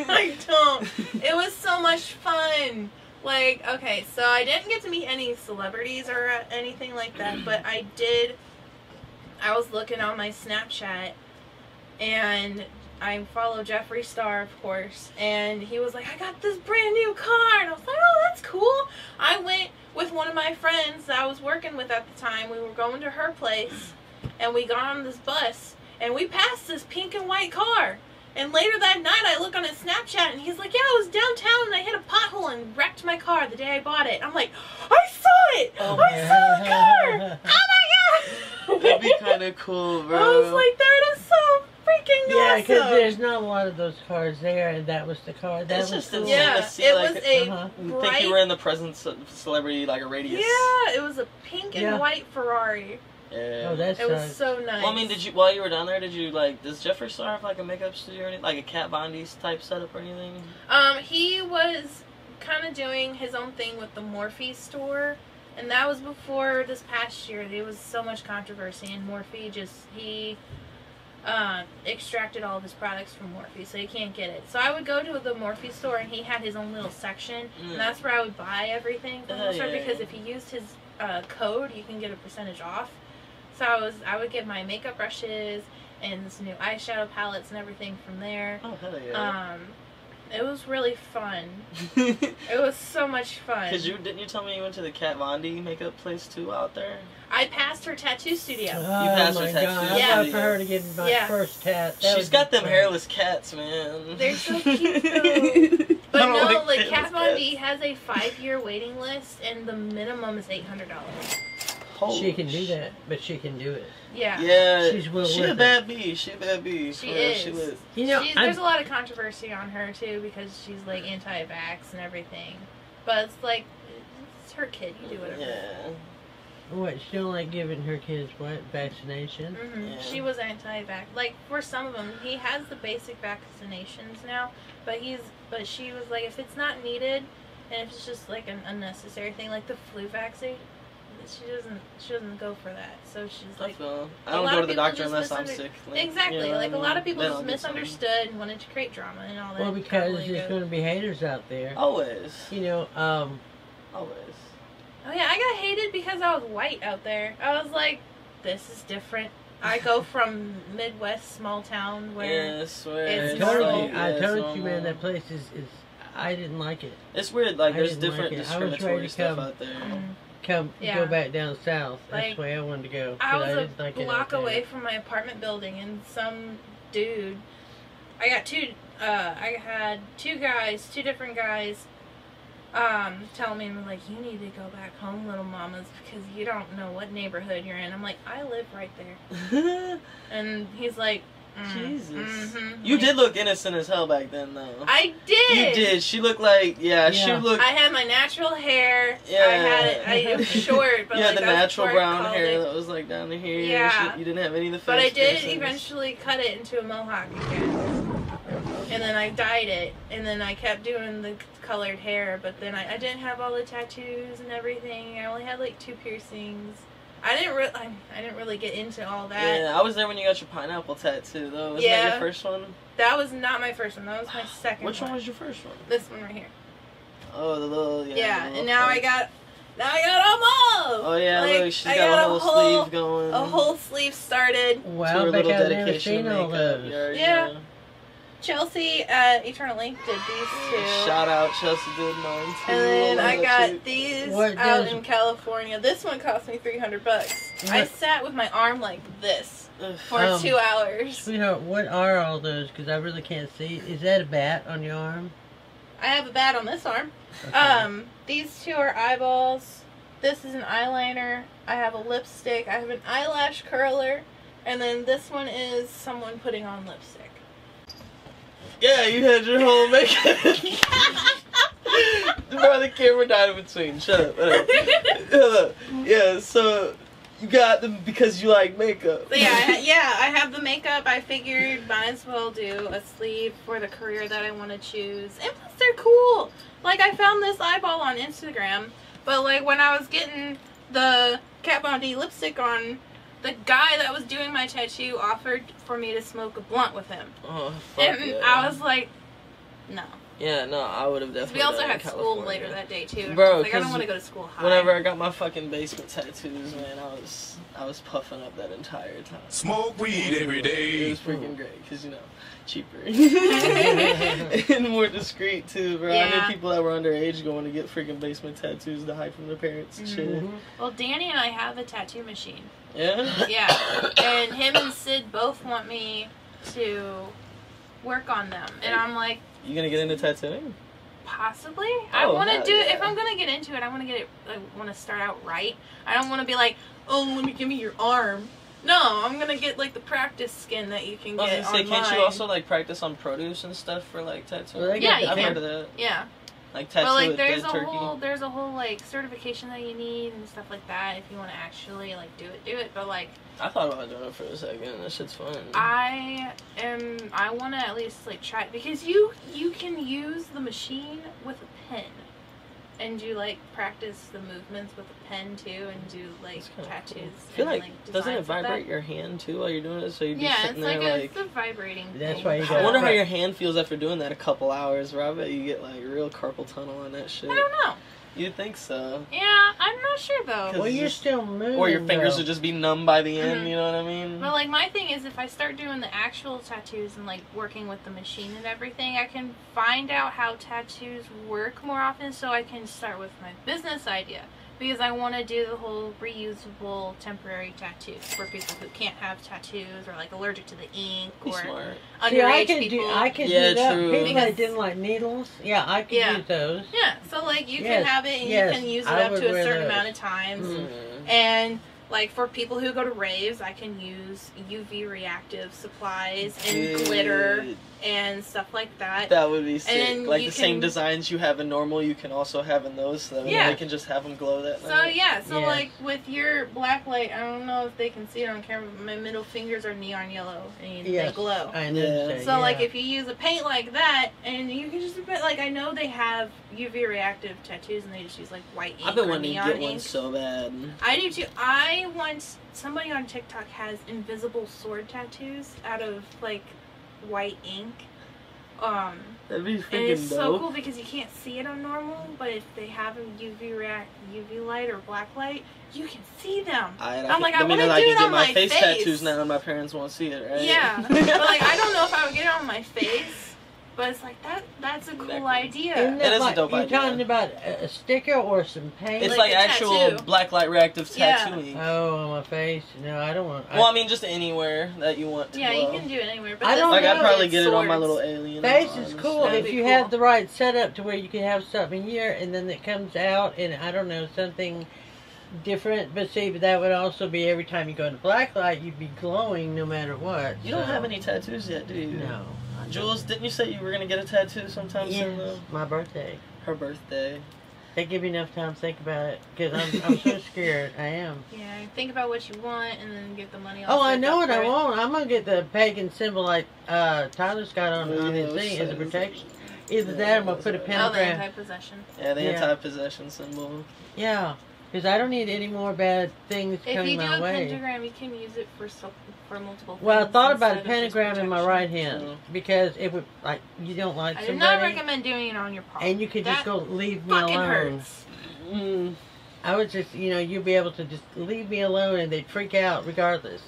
B: I don't. It was so much fun. Like, okay, so I didn't get to meet any celebrities or uh, anything like that, but I did. I was looking on my Snapchat, and I follow Jeffree Star, of course, and he was like, "I got this brand new car," and I was like, "Oh, that's cool." I went with one of my friends that I was working with at the time. We were going to her place, and we got on this bus, and we passed this pink and white car. And later that night, I look on his Snapchat, and he's like, "Yeah, I was downtown, and I hit a pothole and wrecked my car the day I bought it." I'm like, "I saw it!
A: Oh,
B: I saw the car! Oh my god!"
A: That'd be kind of cool, bro.
B: I was like, "That is so freaking
C: Yeah, because
B: awesome!"
C: there's not a lot of those cars there, and that was the car. That
A: It's
C: was
A: just
C: cool.
A: insane.
B: yeah,
A: to see,
B: it
A: like,
B: was a
C: uh-huh.
A: You
B: bright.
A: think you were in the presence of celebrity, like a radius.
B: yeah, it was a pink and
C: Yeah.
B: white Ferrari.
A: Yeah.
C: Oh, that's
B: It was
C: nice.
B: so nice.
A: Well, I mean, did you while you were down there? Did you like? Does Jeffree Star have like a makeup studio or anything, like a Kat Von D type setup or anything?
B: Um, he was kind of doing his own thing with the Morphe store, and that was before this past year. There was so much controversy, and Morphe just he uh, extracted all of his products from Morphe, so you can't get it. So I would go to the Morphe store, and he had his own little section,
A: Mm.
B: and that's where I would buy everything from
A: Oh,
B: the store
A: yeah,
B: because
A: yeah.
B: if you used his uh, code, you can get a percentage off. So I was I would get my makeup brushes and this new eyeshadow palettes and everything from there.
A: Oh hell yeah!
B: Um, it was really fun. It was so much fun.
A: Cause you didn't you tell me you went to the Kat Von D makeup place too out there?
B: I passed her tattoo studio.
C: Oh
A: passed her
C: my
A: tattoo.
C: god!
B: Yeah.
C: I'd for her to get my
B: Yeah.
C: first tat. That
A: She's
C: would
A: got them
C: fun.
A: hairless cats, man.
B: They're so cute, though. But
A: I don't
B: no, like
A: hairless
B: Kat Von. D has a five-year waiting list, and the minimum is eight hundred dollars.
A: Holy
C: She can do that, but she can do it.
B: Yeah.
A: Yeah,
C: She's well
A: she
C: worth
A: a
C: it.
A: bad bee. She a bad bee.
B: She
A: For real, She
B: is.
A: was.
C: You know,
B: She's, there's a lot of controversy on her too because she's like anti-vax and everything. But it's like it's her kid. You do whatever.
A: Yeah.
C: what she don't like giving her kids what vaccination.
B: hmm
A: Yeah.
B: She was anti-vax. Like for some of them, he has the basic vaccinations now, but he's but she was like, if it's not needed, and if it's just like an unnecessary thing, like the flu vaccine, she doesn't she doesn't go for that. So she's like.
A: I, I
B: a
A: don't go to the doctor unless I'm sick. Like,
B: Exactly.
A: you know
B: like a lot of people just
A: I'll get something.
B: misunderstood and wanted to create drama and all that.
C: Well, because
B: probably
C: there's
B: goes-
C: going to be haters out there.
A: Always.
C: You know, um,
A: Always.
B: Oh yeah, I got hated because I was white out there. I was like, this is different. I go from Midwest small town where
A: Yeah, I swear.
C: I
B: It's
A: it's
C: told I
A: yeah,
C: told
A: it's
C: you, man, that place is, is I didn't like it.
A: It's weird. Like
C: I
A: there's different
C: like it. I was ready
A: discriminatory stuff
C: come-
A: out there.
B: Mm.
C: Come,
B: Yeah.
C: go back down south. That's
B: Like,
C: the way I wanted to go.
B: I was a
C: like it
B: block away from my apartment building, and some dude. I got two. Uh, I had two guys, two different guys, um, telling me like, "You need to go back home, little mamas, because you don't know what neighborhood you're in." I'm like, "I live right there," and he's like.
A: Jesus.
B: Mhm.
A: You did look innocent as hell back then, though.
B: I did.
A: You did. She looked like yeah. She looked.
B: I had my natural hair.
A: Yeah.
B: I had it. I, it was short, but
A: you had
B: like
A: the natural brown hair
B: it.
A: that was like down to here.
B: Yeah.
A: She- you didn't have any of the.
B: But I did
A: piercings.
B: eventually cut it into a mohawk again. And then I dyed it. And then I kept doing the colored hair. But then I, I didn't have all the tattoos and everything. I only had like two piercings. I didn't really, I, I didn't really get into all that.
A: Yeah, I was there when you got your pineapple tattoo, though. Wasn't that
B: Yeah.
A: your first one?
B: That was not my first one. That was my second
A: Which
B: one.
A: one was your first one?
B: This one right here.
A: Oh, the little yeah.
B: Yeah.
A: the little
B: and now I got, now I got them all.
A: Oh yeah,
B: Like,
A: look, she's
B: I
A: got,
B: got
A: a
B: a
A: whole,
B: whole-
A: sleeve going.
B: A whole sleeve started.
A: to
C: Wow,
A: her
C: Beck,
A: little
C: I've never
A: dedication
C: seen all
A: makeup.
C: those.
A: You
B: Yeah.
A: Know.
B: Chelsea at Eternal Link did these two.
A: Shout out Chelsea did mine too.
B: And then I
A: Love
B: got
A: chick.
B: these
C: What
B: out
C: does-
B: in California. This one cost me 300 bucks. I sat with my arm like this
A: Ugh.
B: for
C: Um,
B: two hours.
C: Sweetheart, what are all those? Because I really can't see. Is that a bat on your arm?
B: I have a bat on this arm.
C: Okay.
B: Um, these two are eyeballs. This is an eyeliner. I have a lipstick. I have an eyelash curler. And then this one is someone putting on lipstick.
A: Yeah, you had your whole makeup. Bro, the camera died in between. Shut up. Whatever. Yeah, so you got them because you like makeup.
B: So yeah, I ha- yeah, I have the makeup. I figured might as well do a sleeve for the career that I want to choose. And plus, they're cool. Like I found this eyeball on Instagram, but like when I was getting the Kat Von D lipstick on, the guy that was doing my tattoo offered for me to smoke a blunt with him,
A: Oh, fuck
B: and
A: yeah.
B: I was like, no.
A: Yeah, no, I would have definitely.
B: we also
A: done it in
B: had school
A: California.
B: later that day too. and
A: Bro,
B: I was like, I
A: 'cause
B: don't want to go to school high.
A: Whenever I got my fucking basement tattoos, man, I was I was puffing up that entire time.
D: Smoke weed every day.
A: It was freaking great because you know, cheaper and more discreet too, bro. I
B: Yeah.
A: knew people that were underage going to get freaking basement tattoos to hide from their parents and shit.
C: Mhm.
B: well, Danny and I have a tattoo machine.
A: Yeah.
B: Yeah. and him and Sid both want me to work on them. And I'm like,
A: You gonna get into tattooing?
B: possibly. I
A: Oh,
B: want to do it.
A: yeah.
B: If I'm going to get into it, I want to get it, I want to start out right. I don't want to be like, oh, let me give me your arm. No, I'm going to get like the practice skin that you can
A: I was
B: get
A: gonna say,
B: online.
A: can't you also like practice on produce and stuff for like tattooing?
C: Well,
B: Yeah, you
A: I've
B: can.
A: heard of that.
B: Yeah.
A: Like
B: But like there's a
A: turkey.
B: whole there's a whole like certification that you need and stuff like that if you want to actually like do it do it but like
A: I thought about doing it for a second. That shit's fun.
B: I am. I want to at least like try it because you you can use the machine with a pen, and do like practice the movements with a pen too, and do like tattoos.
A: cool. I feel
B: and,
A: like, doesn't it vibrate your hand too while you're doing it? So you'd be
B: Yeah, it's
A: sitting
B: like,
A: there
B: a,
A: like.
B: it's a vibrating.
C: That's
B: thing.
C: why you
A: I
C: gotta
A: wonder how your hand feels after doing that a couple hours. I you get like real carpal tunnel on that shit.
B: I don't know.
A: You'd think so.
B: Yeah, I'm not sure though.
C: Well, you're still moving.
A: Or your fingers
C: though.
A: would just be numb by the end,
B: Mhm.
A: you know what I mean?
B: But like my thing is, if I start doing the actual tattoos and like working with the machine and everything, I can find out how tattoos work more often, so I can start with my business idea because I want to do the whole reusable temporary tattoos for people who can't have tattoos or like allergic to the ink
A: Be
B: or
A: smart.
C: See, I can
B: people.
C: do. I can
A: Yeah,
C: do that.
A: true.
C: People that didn't like needles. Yeah, I can
B: Yeah.
C: use those.
B: yeah, so like you
C: Yes,
B: can have it and
C: yes,
B: you can use it
C: I
B: up to a certain
C: those.
B: amount of times.
A: Mm.
B: And like for people who go to raves, I can use UV reactive supplies and glitter
A: Dude,
B: and stuff like that.
A: That would be sick.
B: then
A: like
B: you
A: the same designs you have in normal, you can also have in those, so that
B: Yeah.
A: they can just have them glow that
B: So
A: night.
B: yeah, so
C: Yeah.
B: like with your black light, I don't know if they can see it on camera, but my middle fingers are neon yellow and
C: Yes,
B: they glow.
C: I know.
A: Yeah.
B: so like if you use a paint like that, and you can just put like I know they have UV reactive tattoos, and they just use like white ink
A: I've been
B: or
A: wanting to get
B: ink.
A: one so bad.
B: I do too. I once somebody on TikTok has invisible sword tattoos out of like white ink. Um,
A: That'd be freaking and
B: it's so cool because you can't see it on normal, but if they have a UV react UV light or black light, you can see them.
A: I,
B: I'm like, I
A: means
B: wanna
A: that I
B: do
A: can
B: it on
A: my
B: my
A: face,
B: face.
A: tattoos now, and my parents won't see it, right?
B: Yeah, but like I don't know if I would get it on my face, but it's like that. That's a cool
A: Exactly.
B: idea.
C: Isn't
A: It
C: that
A: is a
C: like,
A: dope
C: you're
A: idea.
C: talking about a, a sticker or some paint?
A: It's
B: Like
A: like,
B: a
A: actual
B: tattoo.
A: black light reactive
B: Yeah.
A: tattooing.
C: oh, on my face. No, I don't want.
A: well, I mean, just anywhere that you want to.
B: yeah,
A: glow.
B: you can do it anywhere. But
C: I
B: this
C: don't
A: Like
B: is
A: I'd probably
B: with
A: get it on my little alien.
C: Face
A: arms.
C: is cool
B: That'd
C: if
B: be
C: you
B: cool.
C: have the right setup to where you can have something here and then it comes out and I don't know something different, but see, but that would also be every time you go into black light, you'd be glowing no matter what.
A: You don't
C: so-
A: have any tattoos yet, do you?
C: No. I don't.
A: Jules, didn't you say you were gonna get a tattoo sometime soon? Though?
C: my birthday.
A: Her birthday.
C: They give me enough time to think about it because I'm, I'm so scared. I am.
B: Yeah, think about what you want and then get the money.
C: Oh, I know what I
B: it.
C: want. I'm gonna get the pagan symbol like uh, Tyler's got on, on his
A: Yeah,
C: thing as a protection. Either that, or I'm gonna put a
A: Oh, the
B: Oh, the anti-possession.
A: Yeah, the
C: Yeah.
A: anti-possession symbol.
C: Yeah, because I don't need any more bad things
B: If
C: coming
B: you do a
C: way.
B: pentagram, you can use it for so, for multiple.
C: Well, I thought about a
B: instead of just
C: pentagram in my right hand because it would like you don't like
B: I do not recommend doing it on your palm.
C: and you could just go leave me
B: fucking
C: alone.
B: hurts.
A: Mm.
C: I would just, you know, you'd be able to just leave me alone, and they'd freak out regardless.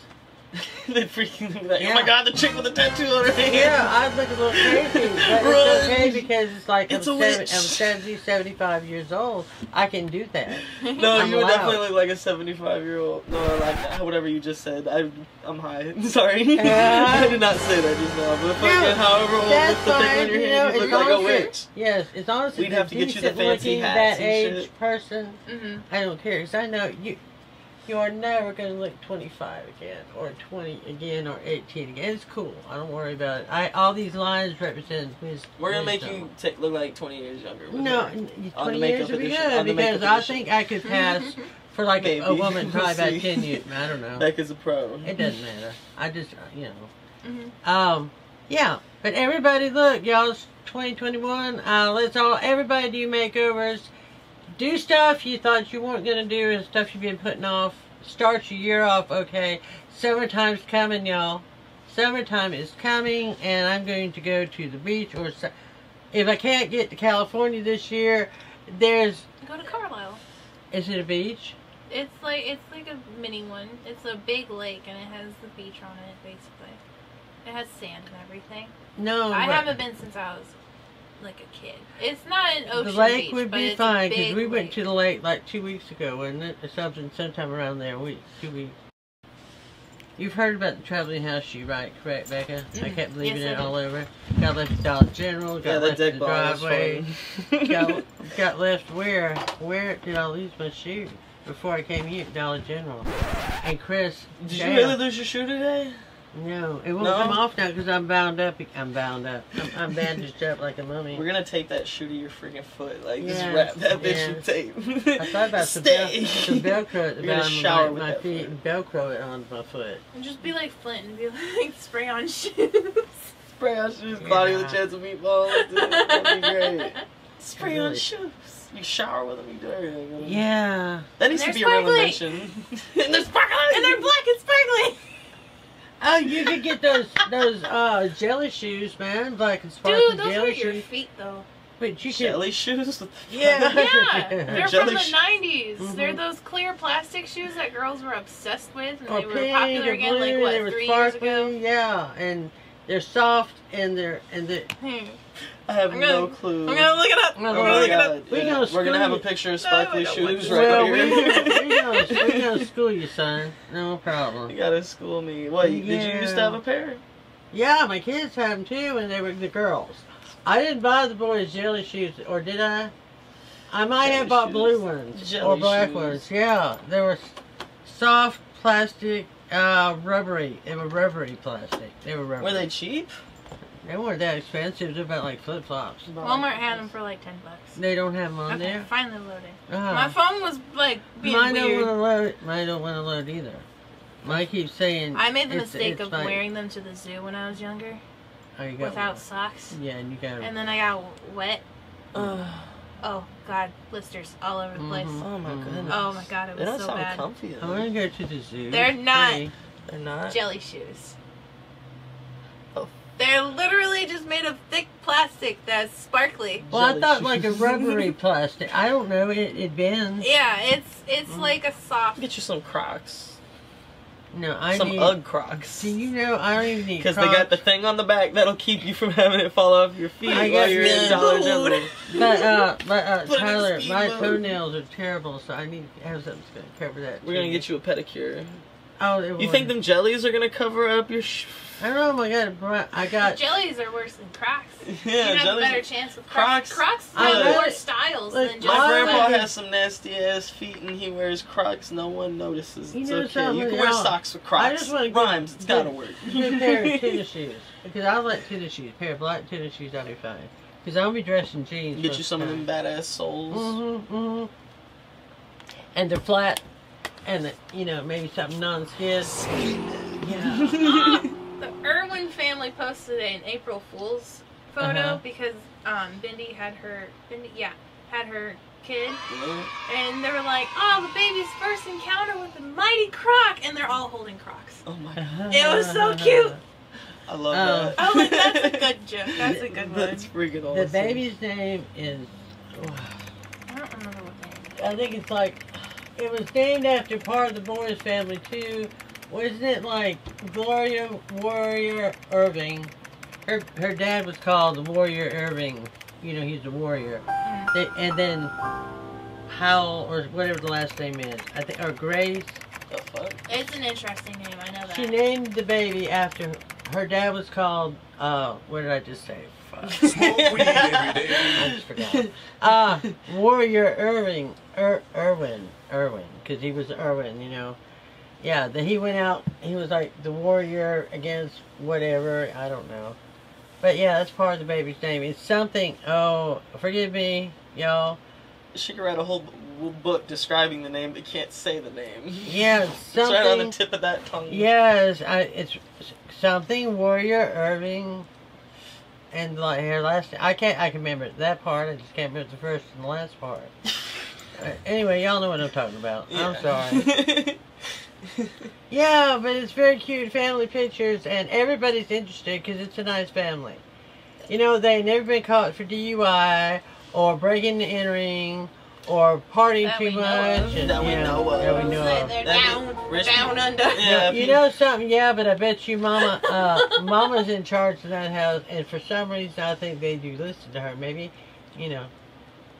A: they freaking like, oh my god, the chick with the tattoo on her hand.
C: Yeah, I'd look a little crazy, but
A: Run.
C: it's okay because it's like
A: It's
C: I'm,
A: a
C: seven,
A: witch.
C: I'm 70, 75 years old. I can do that.
A: No,
C: I'm
A: you would
C: allowed.
A: definitely look like a 75 year old. No, like whatever you just said. I, I'm high. Sorry.
C: Yeah.
A: I did not say that just now. But fucking
C: No,
A: however old with the thing on your
C: you know,
A: hand, you look like a witch.
C: Yes, as long as
A: We'd
C: it's
A: have to get you the fancy
C: looking,
A: hats
C: that age
A: shit.
C: person,
B: hmm
C: I don't care. Because I know you, you are never going to look 25 again, or 20 again, or 18 again. It's cool. I don't worry about it. I all these lines represent wis-
A: We're gonna make you take, look like 20 years younger.
C: No,
A: her.
C: n-
A: On the
C: 20 years would be good
A: on
C: because I think I could pass for like a, a
A: Maybe.
C: woman
A: We'll
C: probably about 10 years. I don't know.
A: Becca's a pro.
C: It doesn't matter. I just, uh, you know.
B: hmm
C: Um, yeah, but everybody, look, y'all, it's 2021. Uh, let's all, everybody do makeovers. Do stuff you thought you weren't gonna do and stuff you've been putting off. Start your year off okay. Summertime's coming, y'all. Summertime is coming, and I'm going to go to the beach or if I can't get to California this year, there's,
B: Go to Carlisle.
C: is it a beach?
B: It's like it's like a mini one. It's a big lake and it has the beach on it basically. It has sand and everything.
C: No,
B: I haven't been since I was like a kid. It's not an ocean
C: the lake
B: beach,
C: would be
B: it's
C: fine because we went
B: lake.
C: to the lake like two weeks ago, wasn't it? Or something, sometime around there. We two weeks. You've heard about the traveling house shoe, right? Correct, Becca? I
A: Mhm.
C: kept leaving
B: Yes,
C: it all over. Got left at Dollar General. Got
A: Yeah,
C: left at the
A: ball was
C: driveway.
A: fun.
C: got, got left where? Where did I lose my shoe? Before I came here Dollar General. And Chris.
A: Did you really lose your shoe today?
C: No, it won't
A: No?
C: come off now because I'm bound up. I'm bound up. I'm, I'm bandaged up like a mummy.
A: We're gonna tape that shoe to your freaking foot. Like, just
C: Yeah,
A: wrap that bitch
C: yeah.
A: in tape.
C: I thought about some, vel-
A: Stay.
C: some Velcro at the
A: You're gonna
C: bottom
A: shower
C: of
A: with
C: my, my
A: that
C: feet
A: foot.
C: and Velcro it on my foot.
B: And just be like Flint and be like spray on shoes.
A: Spray on shoes, body with a
C: Yeah.
A: chance of meatballs. Dude. That'd be great. Spray on
C: Really.
A: shoes. You shower with them, you do everything.
C: Yeah.
A: That needs
B: And
A: to be
B: they're
A: a real
B: sparkly.
A: invention. and they're sparkling.
B: and they're black and sparkly.
C: Oh, you could get those those uh jelly shoes, man, black and sparkly
B: Dude, those
C: jelly
B: hurt your
C: shoes.
B: feet though.
C: Wait, you could.
A: Jelly shoes?
C: Yeah.
B: Yeah, they're
A: Jelly
B: from the
A: sh-
B: '90s. They're
C: Mhm.
B: those clear plastic shoes that girls were obsessed with, and
C: Or
B: they were
C: pink
B: popular again,
C: blue,
B: like
C: they
B: what
C: were
B: three years
C: sparkly,
B: ago.
C: Yeah, and they're soft and they're and they
B: Hmm.
A: I have
B: I'm
A: no
B: gonna-
A: clue.
B: I'm gonna look it up.
C: Oh
B: I'm
A: Oh
B: gonna
A: my
B: look it up.
A: god.
C: We
A: yeah.
C: gonna
A: We're gonna have a picture of
B: No,
A: sparkly
B: I
A: shoes right
C: well,
A: here.
C: we we gonna we gonna school you, son. No problem.
A: You gotta school me. What, did you used to have a pair?
C: Yeah, my kids had them too, and they were the girls. I didn't buy the boys jelly shoes, or did I? I might
A: Jelly
C: have bought
A: shoes.
C: blue ones or black
A: shoes.
C: ones. Yeah, they were soft plastic, uh, rubbery. They were rubbery plastic. They were rubbery.
A: Were they cheap?
C: They weren't that expensive. They're about like flip flops.
B: Walmart had them for like ten bucks.
C: They don't have them on
B: Okay,
C: there.
B: finally loading.
C: Oh.
B: My phone was like being
C: Mine don't
B: weird.
C: want to load. Mine don't want to load either. Mine keeps saying.
B: I made the
C: it's-
B: mistake
C: it's
B: of
C: fine.
B: wearing them to the zoo when I was younger
C: Oh, you got
B: without
C: one.
B: socks,
C: Yeah, and you got.
B: and then I got wet.
A: Ugh.
B: Oh God, blisters all over the place.
C: Mhm.
A: oh my
C: Mhm.
A: goodness.
B: Oh my God, it
A: They
B: was
A: don't
B: so
A: sound
B: bad.
A: comfy.
C: I
A: though.
C: want to go to the zoo.
B: They're not.
C: free.
A: They're not.
B: Jelly shoes.
A: Oh.
B: They're plastic that's sparkly.
C: Well, I thought like a rubbery plastic. I don't know. It it bends.
B: Yeah, it's it's
C: Mm.
B: like a soft.
A: Get you some Crocs.
C: No, I
A: some
C: need.
A: Ugg Crocs.
C: Do you know? I don't even need.
A: Because they got the thing on the back that'll keep you from having it fall off your feet
C: I
A: while
C: got
A: you're in
C: the
A: Dollar. General.
C: But uh, but uh,
A: Put 'em
C: Tyler, my
A: mode.
C: toenails are terrible, so I need to have something that's gonna cover that.
A: We're gonna get you a pedicure.
C: Oh, it
A: You think them jellies are gonna cover up your? Sh-
C: I don't know. My God, I got.
B: Jellies are worse than Crocs.
A: yeah,
B: you have a better chance with Crocs.
A: Crocs-
B: Crocs have
C: bet-
B: more styles
C: Look,
B: than just.
A: My
C: I
A: grandpa
C: like-
A: has some nasty ass feet and he wears Crocs. No one notices. It's
C: know
A: okay. You can wear
C: y'all?
A: socks with
C: I
A: Crocs.
C: just wanna
A: Rhymes. It's gotta work.
C: Good pair of tennis shoes. Because I like tennis shoes. A pair of black tennis shoes, I'll be fine. Because I'm gonna be dressed in jeans.
A: Get you some of them badass soles.
C: Mm-hmm, mm-hmm. And they're flat. And, the, you know, maybe something non-skid. Yeah.
B: the Irwin family posted an April Fool's photo
C: Uh-huh.
B: because um, Bindi had her, Bindi, yeah, had her kid,
A: Yeah.
B: and they were like, "Oh, the baby's first encounter with the mighty Croc," and they're all holding Crocs.
A: Oh my. God.
B: It was so cute.
A: I love
C: Uh,
A: that.
B: I was like, "That's a good joke. That's a good one."
A: That's freaking awesome.
C: The baby's name is.
B: I don't remember what name.
C: I think it's like. It was named after part of the Boys family, too. Wasn't it like Gloria Warrior Irving? Her, her dad was called the Warrior Irving. You know, he's a warrior.
B: Mm.
C: They, and then Howell, or whatever the last name is, I think, or Grace.
B: It's an interesting name. I know that.
C: She named the baby after her dad was called. Uh, what did I just say? Fuck.
D: Smoke weed every
C: I just forgot. Uh, Warrior Irving, Ir- Irwin, Irwin, because he was Irwin, you know. Yeah, that he went out. He was like the warrior against whatever. I don't know. But yeah, that's part of the baby's name. It's something. Oh, forgive me, y'all.
A: She could write a whole book describing the name, but can't say the name.
C: Yeah, it's
A: It's right on the tip of that tongue.
C: Yes, I, it's something Warrior Irving, and like her last. I can't. I can remember that part. I just can't remember the first and the last part. Uh, anyway, y'all know what I'm talking about. I'm sorry.
A: sorry.
C: Yeah, but it's very cute family pictures, and everybody's interested because it's a nice family. You know, they never been caught for DUI or breaking and entering or partying
B: That
C: too
B: we know
C: much.
B: of.
C: and,
A: That we
C: yeah,
A: know of.
C: That we know
B: Say
C: of.
B: They're
A: That'd
B: down,
A: be
B: down under.
A: Yeah.
C: You know something? Yeah, but I bet you, Mama, uh, Mama's in charge of that house, and for some reason, I think they do listen to her. Maybe, you know,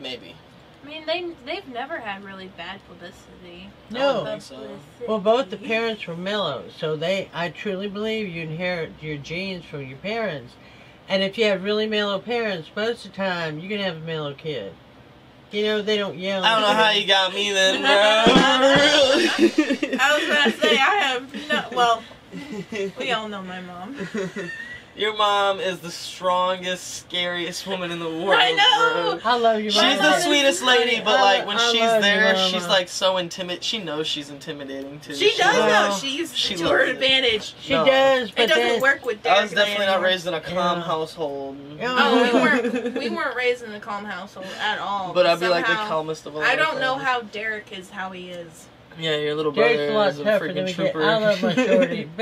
A: Maybe.
B: I mean, they they've never had really bad publicity.
C: no.
A: think so.
C: Well, both the parents were mellow, so they. I truly believe you inherit your genes from your parents, and if you have really mellow parents, most of the time you're gonna have a mellow kid. You know, they don't yell.
A: I don't know how you got me then, bro.
B: I was gonna say I have no. Well, we all know my mom.
A: Your mom is the strongest, scariest woman in the world.
B: I know.
A: Bro.
C: I love you.
A: She's
B: My
A: the sweetest lady, but
C: I
A: like when
C: I
A: she's
C: love you,
A: there, she's like so intimate. She knows she's intimidating too.
B: She does
C: Well,
B: know she
A: she
B: to her
A: it.
B: advantage.
C: She
A: No.
C: does, but
B: It doesn't
C: then
B: work with
A: I
B: Derek
A: was definitely not raised in a calm
C: Yeah.
A: household.
C: Yeah.
B: Oh, we weren't. We weren't raised in a calm household at all.
A: But I'd be like the calmest of all.
B: I don't know how Derek is how he is.
A: Yeah, your little brother
C: Derek's a
A: is a freaking trooper.
C: I love my shorty.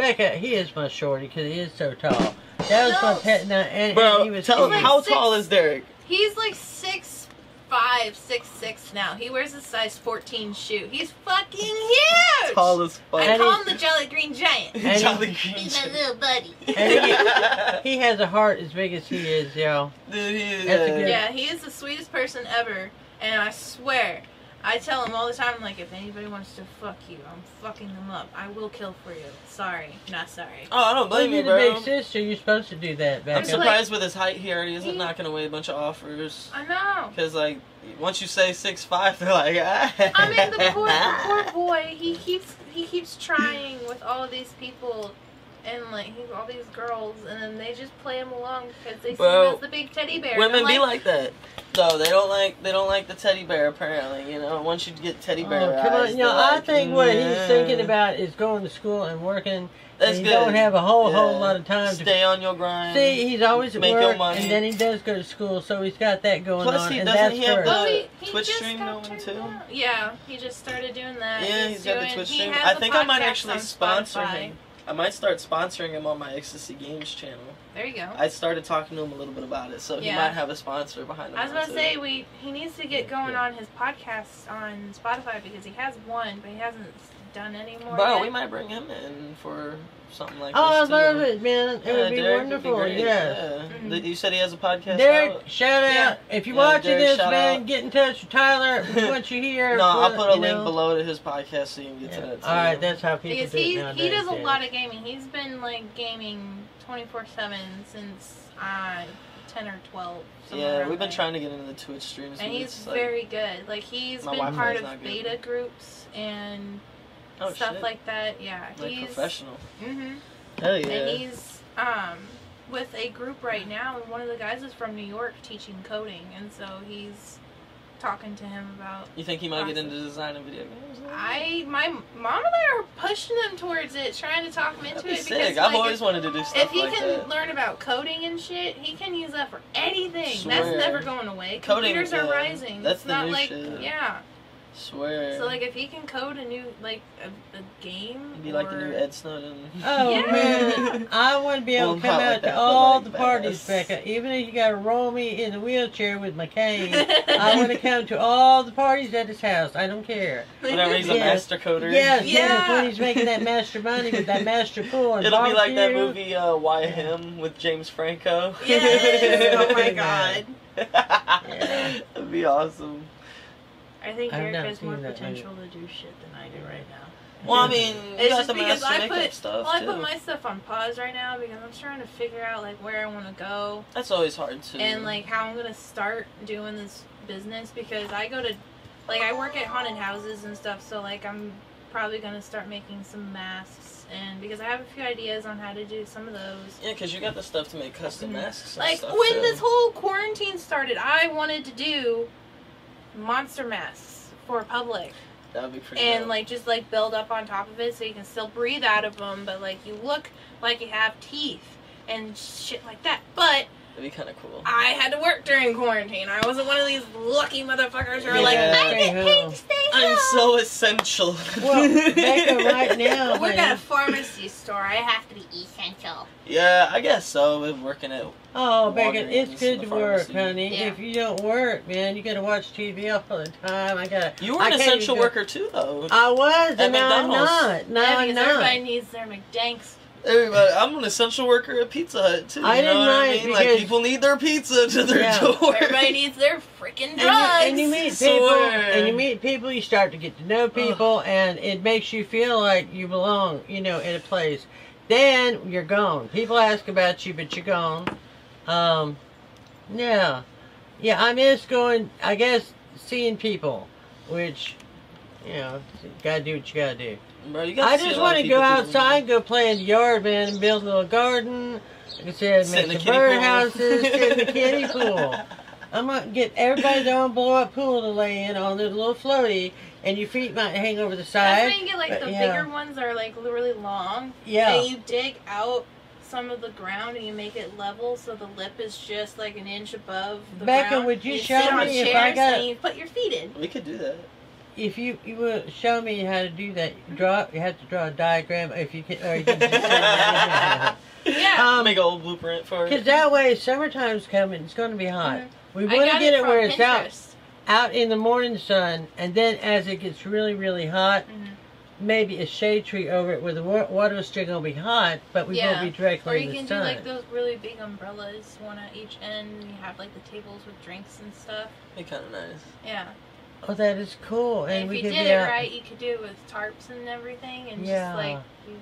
C: Be- Becca, he is my shorty because he is so tall. That was my pet. Now, and,
A: Bro,
C: and he was
A: tell him
B: like
A: how
B: six-
A: tall is Derek?
B: He's like six five, six six now. He wears a size fourteen shoe. He's fucking huge.
A: Tall as fuck.
B: I
C: And
B: call him the Jolly Green Giant.
C: And he-
A: Jolly Green
B: He's my little buddy.
C: And He has a heart as big as he is, yo.
A: Dude, he is.
C: That's a good-
B: Yeah, he is the sweetest person ever, and I swear, I tell him all the time, like, if anybody wants to fuck you, I'm fucking them up. I will kill for you. Sorry, not sorry.
A: Oh, I don't
C: Well,
A: blame you,
C: you're
A: bro.
C: big sister. You're supposed to do that,
A: I'm
C: Becca.
B: like-
A: surprised with his height. Here, he already isn't
B: He-
A: knocking away a bunch of offers.
B: I know.
A: Because like, once you say six five, they're like, ah.
B: I mean, the poor, the poor boy. He keeps he keeps trying with all these people, and like he's all these girls, and then they just play him along because they see him as the big teddy bear.
A: Women
B: I'm
A: be like that. though. They don't like they don't like the teddy bear. Apparently, you know. Once you get teddy bear
C: Oh, come
A: eyes,
C: on, you know,
A: they're
C: I
A: like,
C: think what he's
A: mm.
C: thinking about is going to school and working.
A: That's
C: and
A: good.
C: don't have a whole whole lot of time to
A: Stay on your grind.
C: See, he's always at
A: Make your
C: work,
A: money.
C: and then he does go to school, so he's got that going
A: Plus,
C: on,
A: he
C: and
A: doesn't
C: that's
A: he have
C: first.
A: the-
B: Well, he, he
A: Twitch stream going too?
B: down. Yeah, he just started doing that.
A: Yeah,
B: He's
A: he's got the Twitch
B: he
A: stream.
B: has
A: I
B: a
A: think I might actually sponsor
B: Spotify.
A: him. I might start sponsoring him on my Ecstasy Games channel.
B: There you go.
A: I started talking to him a little bit about it, so he might have a sponsor behind him.
B: I was about to say we he needs to get going
A: Yeah.
B: on his podcast on Spotify because he has one, but he hasn't done anymore.
A: Bro,
B: yet.
A: we might bring him in for something like
C: Oh, I
A: this. too.
C: love it, man. It
A: Yeah,
C: would be
A: Derek would
C: wonderful.
A: great.
C: yes.
A: Yeah.
B: Mhm.
A: You said he has a podcast
C: Derek,
A: out?
C: shout out.
B: Yeah.
C: If you're
A: Yeah,
C: watching
A: Derek,
C: this, man,
A: out.
C: get in touch with Tyler We want you're here.
A: No, I'll put a link
C: know.
A: below to his podcast so you can get
C: Yeah.
A: to that too.
C: All right, that's how people
B: because
C: do it
B: he
C: nowadays.
B: he does a
C: yeah.
B: lot of gaming. He's been like gaming twenty four seven since uh ten or twelve.
A: Yeah, we've been
B: there.
A: trying to get into the Twitch streams.
B: And he's
A: like,
B: very good. Like he's been part of
A: not good.
B: beta groups and
A: oh,
B: stuff
A: shit.
B: like that. Yeah,
A: like
B: he's
A: professional.
B: hmm
A: Hell yeah.
B: and he's um with a group right now, and one of the guys is from New York teaching coding, and so he's talking to him about.
A: you think he might get into designing video games?
B: I my mom and I are pushing him towards it, trying to talk him into
A: That'd be
B: it
A: sick.
B: because
A: I've
B: like,
A: always
B: if,
A: wanted to do stuff
B: if he
A: like
B: can
A: that.
B: learn about coding and shit, he can use that for anything.
A: Swear.
B: That's never going away.
A: Coding,
B: Computers are
A: yeah,
B: rising.
A: that's
B: it's
A: the
B: not
A: new
B: like
A: shit.
B: yeah.
A: Swear.
B: So like if he can code a new like a, a game,
A: He'd be like the new Ed Snowden.
C: Oh
B: Yeah.
C: man, I want to be able
A: Well,
C: to come out
A: like
C: to
A: that,
C: all
A: like
C: the
A: badass.
C: parties, Becca. Even if you got to roll me in the wheelchair with my cane, I want to come to all the parties at his house. I don't care.
A: Whenever he's a master coder.
C: Yes, yes,
B: Yeah.
C: when he's making that master money with that master pool and
A: It'll be like that movie uh, Why Him with James Franco.
B: Yes. Oh my god.
C: Yeah.
A: That'd be awesome.
B: I think
C: I've
B: Derek has more
C: seen that
B: potential to do shit than I do right now.
A: Well, I mean,
B: it's just because
A: master
B: I put
A: stuff
B: well, I
A: too.
B: put my stuff on pause right now because I'm trying to figure out like where I want to go
A: That's always hard too.
B: and like how I'm gonna start doing this business because I go to like I work at haunted houses and stuff, so like I'm probably gonna start making some masks and because I have a few ideas on how to do some of those.
A: yeah, because you got the stuff to make custom
B: Mhm.
A: masks. And
B: Like
A: stuff,
B: when
A: too.
B: this whole quarantine started, I wanted to do monster masks for public.
A: that would be pretty.
B: and
A: dope.
B: like just like build up on top of it so you can still breathe out of them but like you look like you have teeth and shit like that but
A: that'd be kind of cool.
B: i had to work during quarantine i wasn't one of these lucky motherfuckers who are
A: Yeah.
B: like i
C: Stay
B: get paid
C: home.
B: to stay
A: I'm so essential.
C: Well, Becca, right now,
B: I work
C: honey,
B: at a pharmacy store i have to be essential
A: yeah, I guess so. We're working at
C: Oh, Becca, it's good to work, honey.
B: Yeah.
C: If you don't work, man, you gotta watch TV all the time. I gotta.
A: you were an
C: can't
A: essential worker too, though.
C: I was,
A: At
C: and now I'm not. No,
B: yeah,
C: I'm
B: because
C: not.
B: everybody needs their mcdanks
A: Everybody, I'm an essential worker at Pizza Hut too. You
C: I
A: know
C: didn't
A: what I
C: mind
A: mean? Like
C: because-
A: people need their pizza to their
C: Yeah.
A: door.
B: everybody needs their freaking
C: And
B: drugs
C: you, and you meet people,
A: Swear.
C: and you meet people. You start to get to know people, and it makes you feel like you belong, you know, in a place. Then you're gone. People ask about you, but you're gone. Um, yeah, yeah. I miss going. I guess seeing people, which, you know, you gotta do what you gotta do.
A: Bro, you got
C: I just want to go
A: people through
C: outside, go play in the yard, man, and build a little garden. Like I said,
A: Sit
C: make
A: the
C: some
A: kiddie
C: bird
A: pool.
C: houses, sit in the kiddie pool. I'm gonna get everybody their own blow up pool to lay in on the little floaty, and your feet might hang over the side.
B: that's
C: side.
B: when you get like
C: but
B: the
C: yeah.
B: bigger ones are like really long
C: Yeah,
B: And you dig out some of the ground and you make it level so the lip is just like an inch above the
C: Becca,
B: ground.
C: would you
B: And
C: show me if I got-
B: and you put your feet in.
A: We could do that.
C: If you you will show me how to do that, draw. You have to draw a diagram. If you can, or you can just
B: Yeah.
C: Um,
A: Make a old blueprint for it.
C: Because that way, summertime's coming. It's going to be hot.
B: Mhm.
C: We want to get it
B: from
C: where it's out out in the morning sun, and then as it gets really, really hot,
B: Mhm.
C: maybe a shade tree over it where the water is still going to be hot, but we
B: Yeah.
C: won't be directly. in the sun.
B: Or
C: directly
B: you
C: in
B: can
C: the
B: do like those really big umbrellas, one at each end, and you have like the tables with drinks and stuff.
A: Be kind of nice.
B: Yeah.
C: Oh, that is cool. And,
B: And,
C: we
B: if you
C: could
B: did
C: be
B: it
C: out.
B: right, you could do it with tarps and everything, and
C: Yeah.
B: just like you,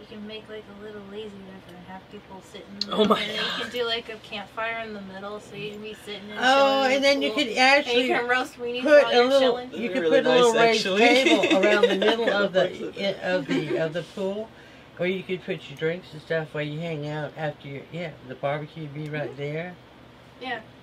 B: you can make like a little lazy river and have people sitting.
A: Oh my
B: and then you can do like a campfire in the middle, so you can be sitting. And
C: Oh,
B: chilling
C: and then you
B: cool.
C: could
B: And
C: actually
B: you can roast weenies
C: put
B: while
C: a
B: you're
C: little.
B: chilling.
C: You
A: They're
C: could
A: really
C: put a little
A: nice,
C: raised
A: actually.
C: table around the middle
A: Kinda
C: the
A: puts
C: of the of the pool, where you could put your drinks and stuff while you hang out after your yeah the barbecue would be
B: Mm-hmm.
C: right there.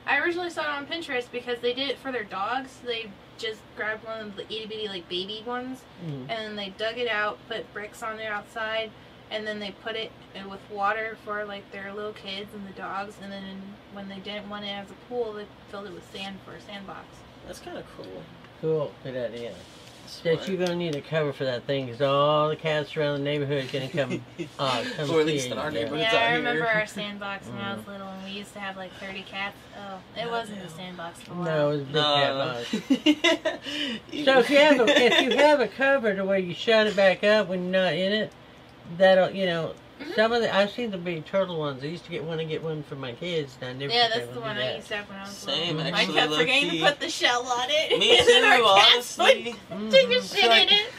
B: I originally saw it on Pinterest because they did it for their dogs. They just grabbed one of the itty bitty like baby ones,
C: Mm.
B: and then they dug it out, put bricks on the outside, and then they put it in with water for like their little kids and the dogs. And then when they didn't want it as a pool, they filled it with sand for a sandbox.
A: That's kind of cool.
C: Cool, good idea. That you're gonna need a cover for that thing, because all the cats around the neighborhood are gonna come. Uh, come
A: Or at least in our neighborhood.
B: Yeah, I remember
A: here.
B: our sandbox when I was little, and we used to have like 30 cats. Oh, it wasn't a sandbox for a while.
C: No, it's a big cat
A: No.
C: box. So if you have a, if you have a cover to where you shut it back up when you're not in it, that'll you know.
B: Mhm.
C: Some of the I've seen the big turtle ones. I used to get one to get one for my kids. And I never
B: Yeah, that's the one
C: do
B: I used to have when I was
A: Same,
B: little.
A: actually,
B: I kept forgetting
A: low-key.
B: to put the shell on it.
A: Me
B: and then our
A: too,
B: cats would
A: honestly.
B: Take a
C: Mhm.
B: shit in it.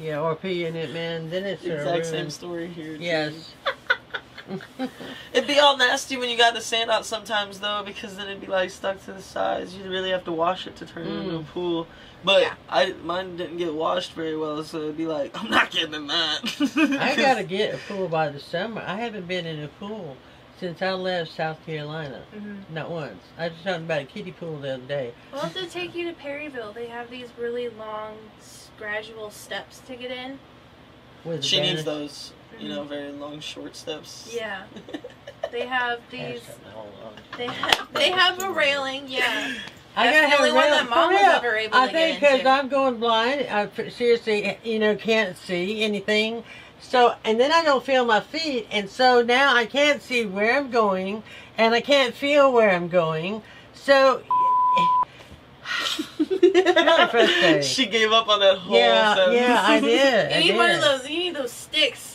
C: Yeah, or pee in it, man. Then it's a
A: Exact same story here. too.
C: Yes.
A: It'd be all nasty when you got the sand out sometimes though, because then it'd be like stuck to the sides. You'd really have to wash it to turn it into a
C: Mm.
A: pool. But
B: Yeah.
A: I mine didn't get washed very well, so it'd be like I'm not getting in that.
C: I gotta get a pool by the summer. I haven't been in a pool since I left South Carolina.
B: Mhm.
C: Not once. I was talking about a kiddie pool the other day.
B: We'll have to take you to Perryville. They have these really long, gradual steps to get in.
C: With
A: She needs
C: Vanna.
A: Those, you know, mm-hmm. very long, short steps.
B: Yeah, they have these.
C: something to hold on.
B: They have they have a railing. Yeah,
C: I gotta
B: the
C: have
B: only
C: a
B: one that
C: for
B: Mom was
C: real.
B: ever able
C: I
B: to
C: think
B: because.
C: I'm going blind. I f- seriously, you know, can't see anything. So, and then I don't feel my feet, and so now I can't see where I'm going, and I can't feel where I'm going. So, frustrating.
A: she gave up on that whole
C: yeah,
A: sentence.
C: yeah, I did.
B: you
C: I
B: need one of those. You need those sticks.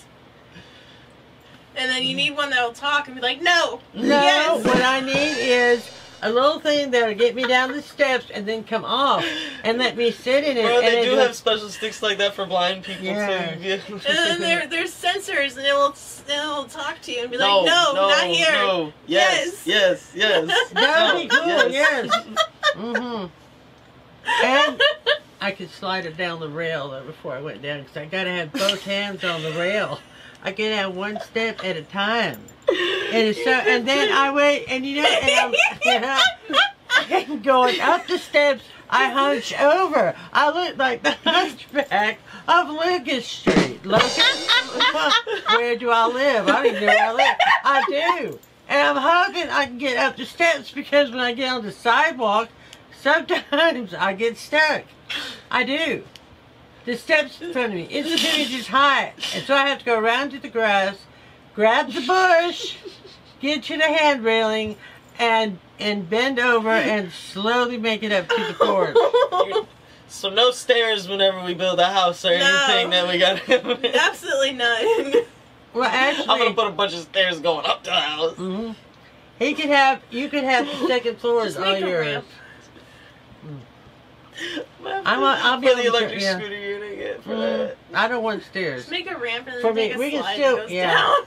B: And then you need one that'll talk and be like, no.
C: No,
B: Yes.
C: what I need is a little thing that'll get me down the steps and then come off and let me sit in it.
A: Bro,
C: and
A: they
C: it
A: do
C: will-
A: have special sticks like that for blind people
C: Yeah.
A: too. Yeah.
B: And then there, there's sensors, and it will it will talk to you and be
A: no,
B: like, no,
A: no,
B: not here.
A: No. Yes, yes, yes.
C: That would be
A: No,
C: cool, yes. Mm hmm And I could slide it down the rail before I went down because I gotta have both hands on the rail. I can have one step at a time. And so, and then I wait, and you know, and I'm, going up the steps, I hunch over. I look like the hunchback of Lucas Street. Lucas, where do I live? I don't even know where I live. I do. And I'm hoping I can get up the steps because when I get on the sidewalk, sometimes I get stuck. I do. The steps in front of me, it's two inches high. And so I have to go around to the grass, grab the bush, get to the hand railing, and and bend over and slowly make it up to the porch.
A: So no stairs whenever we build a house or
B: No.
A: anything that we got.
B: Absolutely none.
C: Well, actually,
A: I'm gonna put a bunch of stairs going up to the house.
C: Mhm. He could have, you could have the second floor is
B: Just
C: all yours.
B: ramp.
C: I'm a- I'll be
A: for the electric
C: yeah.
A: scooter you're gonna get for
C: Mhm. I don't want stairs.
B: Just make a ramp and then
C: For me,
B: take a
C: we can
B: slide
C: still-
B: goes
C: yeah.
B: down.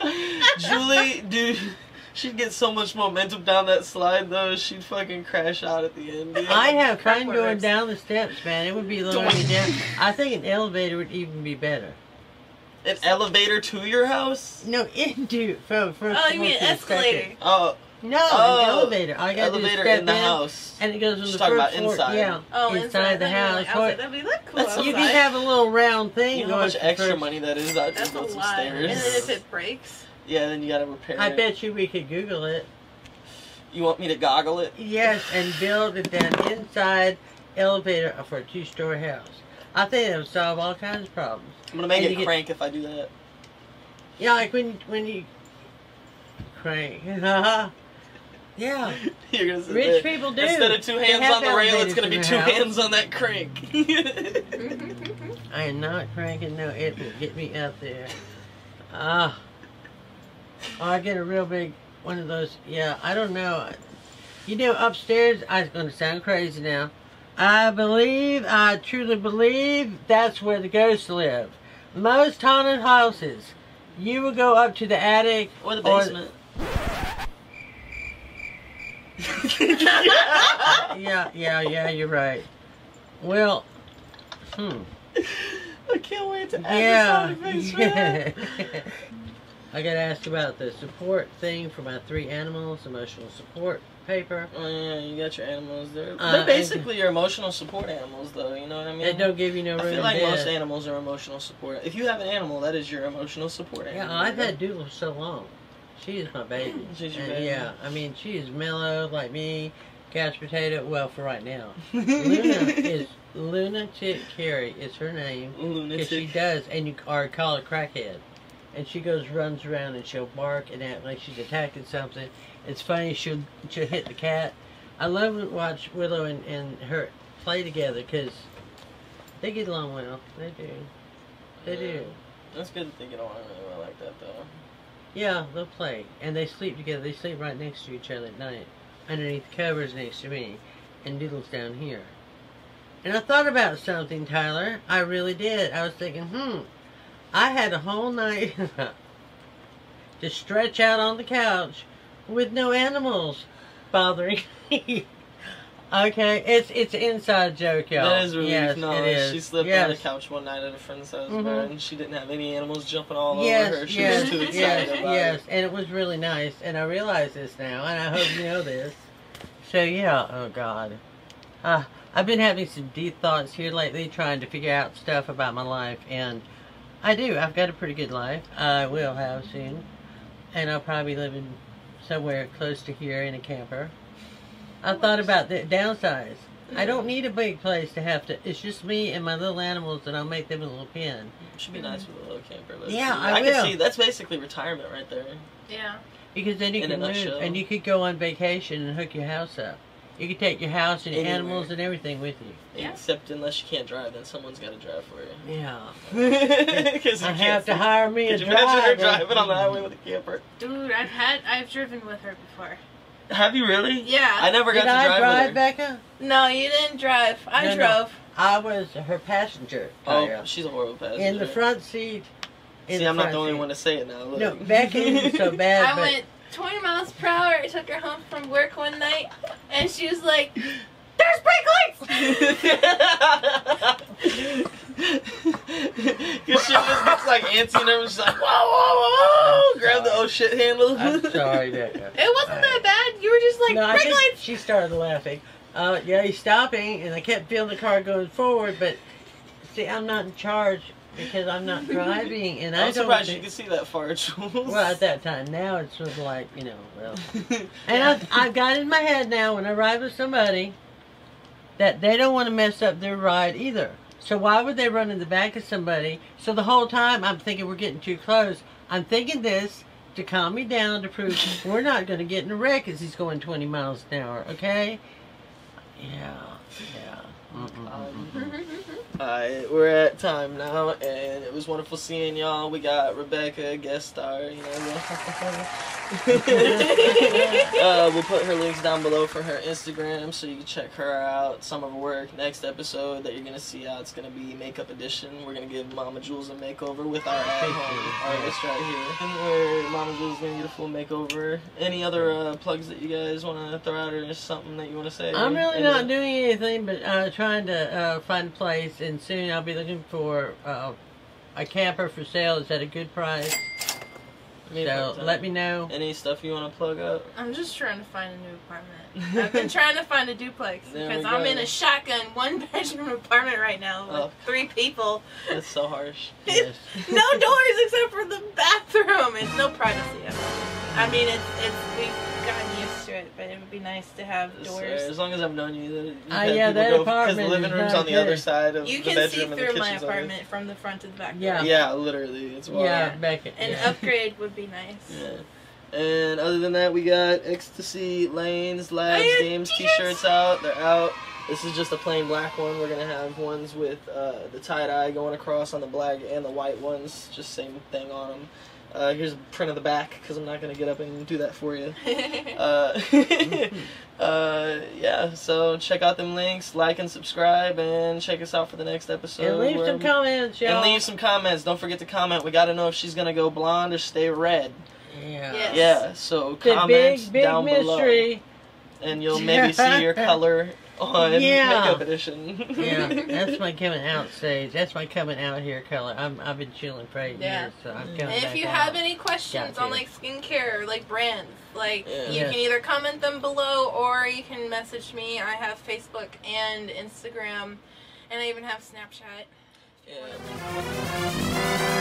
A: Julie, dude, she'd get so much momentum down that slide though, she'd fucking crash out at the end. dude.
C: I have
B: Crack
C: fun going
B: works.
C: down the steps, man. It would be lowering me down. I think an elevator would even be better.
A: an elevator to your house.
C: No, into from from.
B: Oh, you mean escalator?
A: Oh,
C: No,
A: Oh,
C: an elevator. All you gotta
A: elevator
C: do is step
A: in the house.
C: and it goes from
A: She's
C: the
A: talking
C: first
A: about
C: floor.
A: inside.
C: Yeah,
B: Oh,
C: inside, the house.
B: Like, outside, that'd be look cool.
A: That's-
C: you
B: outside.
C: can have a little round thing
A: You know how much extra
C: first-
A: money that is out
B: That's
A: just
B: a
A: some
B: lot.
A: stairs.
B: And then if it breaks,
A: yeah, then you gotta repair
C: I
A: it.
C: I bet you we could Google it.
A: You want me to goggle it?
C: Yes, and build it an inside elevator for a two-story house. I think that would solve all kinds of problems.
A: I'm gonna make
C: And
A: it
C: you get-
A: crank if I do that.
C: Yeah, like when when you crank. yeah,
A: You're gonna sit
C: rich
A: there.
C: people do.
A: Instead of two hands on the rail, it's gonna be two
C: house.
A: hands on that crank.
C: I am not cranking. No, it will get me up there. Ah. oh, I get a real big one of those. Yeah, I don't know. You know, upstairs, I'm going to sound crazy now. I believe, I truly believe that's where the ghosts live. Most haunted houses, you will go up to the attic
A: or the basement.
C: Yeah, yeah, yeah, you're right. Well, hmm.
A: I can't wait to add
C: Yeah.
A: effects for that.
C: I gotta ask about the support thing for my three animals, emotional support paper.
A: Oh yeah, you got your animals. They're,
C: Uh,
A: they're basically your emotional support animals, though. You know what I mean?
C: They don't give you no
A: I feel like most animals are emotional support. If you have an animal, that is your emotional support
C: Yeah. I've had Doodle so long. She is my baby.
A: She's your baby.
C: Yeah, I mean, she is mellow like me. Couch potato. Well, for right now, Luna is lunatic Carrie is her name because she does, and you or call her crackhead, and she goes runs around and she'll bark and act like she's attacking something. It's funny. She'll she'll hit the cat. I love to watch Willow and, and her play together because they get along well. They do. They do.
A: That's good that they get along really well like that though.
C: Yeah, they'll play. And they sleep together. They sleep right next to each other at night. Underneath the covers next to me. And Doodle's down here. And I thought about something, Tyler. I really did. I was thinking, hmm, I had a whole night to stretch out on the couch with no animals bothering me. Okay, it's it's inside joke, y'all.
A: That is really
C: yes, is.
A: She slept
C: yes.
A: on the couch one night at a friend's house,
C: Mhm.
A: and she didn't have any animals jumping all
C: yes,
A: over her. She
C: yes,
A: was too excited
C: yes,
A: about
C: yes,
A: it.
C: and it was really nice, and I realize this now, and I hope you know this. So yeah, oh God, uh, I've been having some deep thoughts here lately, trying to figure out stuff about my life, and I do. I've got a pretty good life. I will have soon, and I'll probably be living somewhere close to here in a camper. I thought about the downsize. I don't need a big place to have to. It's just me and my little animals, and I'll make them a little pen.
A: Should be mm-hmm. nice with a little camper. though.
C: Yeah, I
A: can
C: will.
A: see that's basically retirement right there.
B: Yeah.
C: Because then you
A: In
C: can move
A: nutshell.
C: and you could go on vacation and hook your house up. You could take your house and your
A: Anywhere.
C: animals and everything with you.
B: Yeah.
A: Except unless you can't drive, then someone's got to drive for you.
C: Yeah.
A: Because
C: I have to hire me a
A: Could you imagine her
C: driver.
A: driving on the highway with a camper?
B: Dude, I've had I've driven with her before.
A: Have you really?
B: Yeah.
A: I never
C: Did
A: got to
C: I
A: drive,
C: drive,
A: with her.
C: Becca?
B: No, you didn't drive. I
C: No, no.
B: drove.
C: I was her passenger.
A: Oh,
C: Tyra.
A: she's a horrible passenger.
C: in the front seat. In
A: See, I'm not the only
C: seat.
A: one to say it now. Look.
C: No, Becky was so bad.
B: I
C: but
B: went 20 miles per hour. I took her home from work one night, and she was like, "There's brake lights."
A: Cause she just gets like antsy and everyone's just like, whoa, whoa, whoa, grab the oh shit handle.
C: I'm sorry, Becca.
B: It wasn't that bad. You were just like
C: no, I
B: brake lights.
C: she started laughing. Uh, yeah, he's stopping, and I kept feeling the car going forward, but see, I'm not in charge because I'm not driving, and I
A: I'm
C: don't.
A: surprised you
C: think-
A: can see that far, Jules.
C: Well, at that time, now it's sort of like you know, well, and I've, I've got in my head now when I ride with somebody that they don't want to mess up their ride either. So why would they run in the back of somebody? So the whole time I'm thinking we're getting too close. I'm thinking this to calm me down to prove we're not going to get in a wreck as he's going 20 miles an hour. Okay? Yeah. Yeah. Mm-mm-mm-mm.
A: Alright, we're at time now, and it was wonderful seeing y'all. We got Rebecca, guest star, you know. uh, we'll put her links down below for her Instagram so you can check her out, some of her work. Next episode that you're going to see out, it's going to be Makeup Edition. We're going to give Mama Jules a makeover with our at home artist right here. Where Mama Jules is going to get a full makeover. Any other uh, plugs that you guys want to throw out, or just something that you want to say?
C: I'm really not
A: then-
C: doing anything but uh, trying to uh, find a place, and soon I'll be looking for uh, a camper for sale. It's at a good price.
A: Maybe
C: So let me know.
A: Any stuff you want to plug up?
B: I'm just trying to find a new apartment. I've been trying to find a duplex
A: There
B: because I'm in a shotgun one bedroom apartment right now with
A: Oh.
B: three people.
A: That's so harsh.
C: Yes.
B: no doors except for the bathroom It's no privacy. at all. I mean, it's it's we've gotten used to it, but it would be nice to have
A: So,
B: doors.
A: as long as I've known you, that you've
C: Ah, yeah, that
A: go because the living room's on the
C: good.
A: other side of
B: You
A: the bedroom
B: see
A: and the
B: through my
A: kitchen's on the-
B: apartment from the front to the back.
C: Yeah.
A: Yeah, literally, it's wild.
C: Yeah,
B: Yeah.
C: Beckett.
B: An
C: yeah.
B: upgrade would be nice.
A: Yeah. And other than that, we got Ecstasy, Lanes, Labs,
B: Oh, yeah,
A: Games
B: t-shirts.
A: t-shirts out. They're out. This is just a plain black one. We're gonna have ones with uh, the tie dye going across on the black and the white ones. Just same thing on them. Uh, here's a print of the back because I'm not gonna get up and do that for you. Uh, uh, yeah, so check out them links, like and subscribe, and check us out for the next episode.
C: and leave some
A: we-
C: comments, y'all.
A: And leave some comments. Don't forget to comment. We got to know if she's gonna go blonde or stay red.
C: Yeah.
B: Yes.
A: Yeah, so
C: It's a
A: comments
C: big, big
A: down
C: mystery.
A: below, and you'll maybe see your color on
C: Yeah.
A: makeup edition.
C: yeah, that's my coming out stage. That's my coming out here color. I'm, I've been chilling for eight
B: Yeah.
C: years, so I'm coming
B: And if
C: back
B: you
C: out.
B: have any questions
C: Got
B: on
C: to.
B: like skincare like brands, like
A: Yeah.
B: you
C: Yes.
B: can either comment them below or you can message me. I have Facebook and Instagram, and I even have Snapchat.
A: Yeah.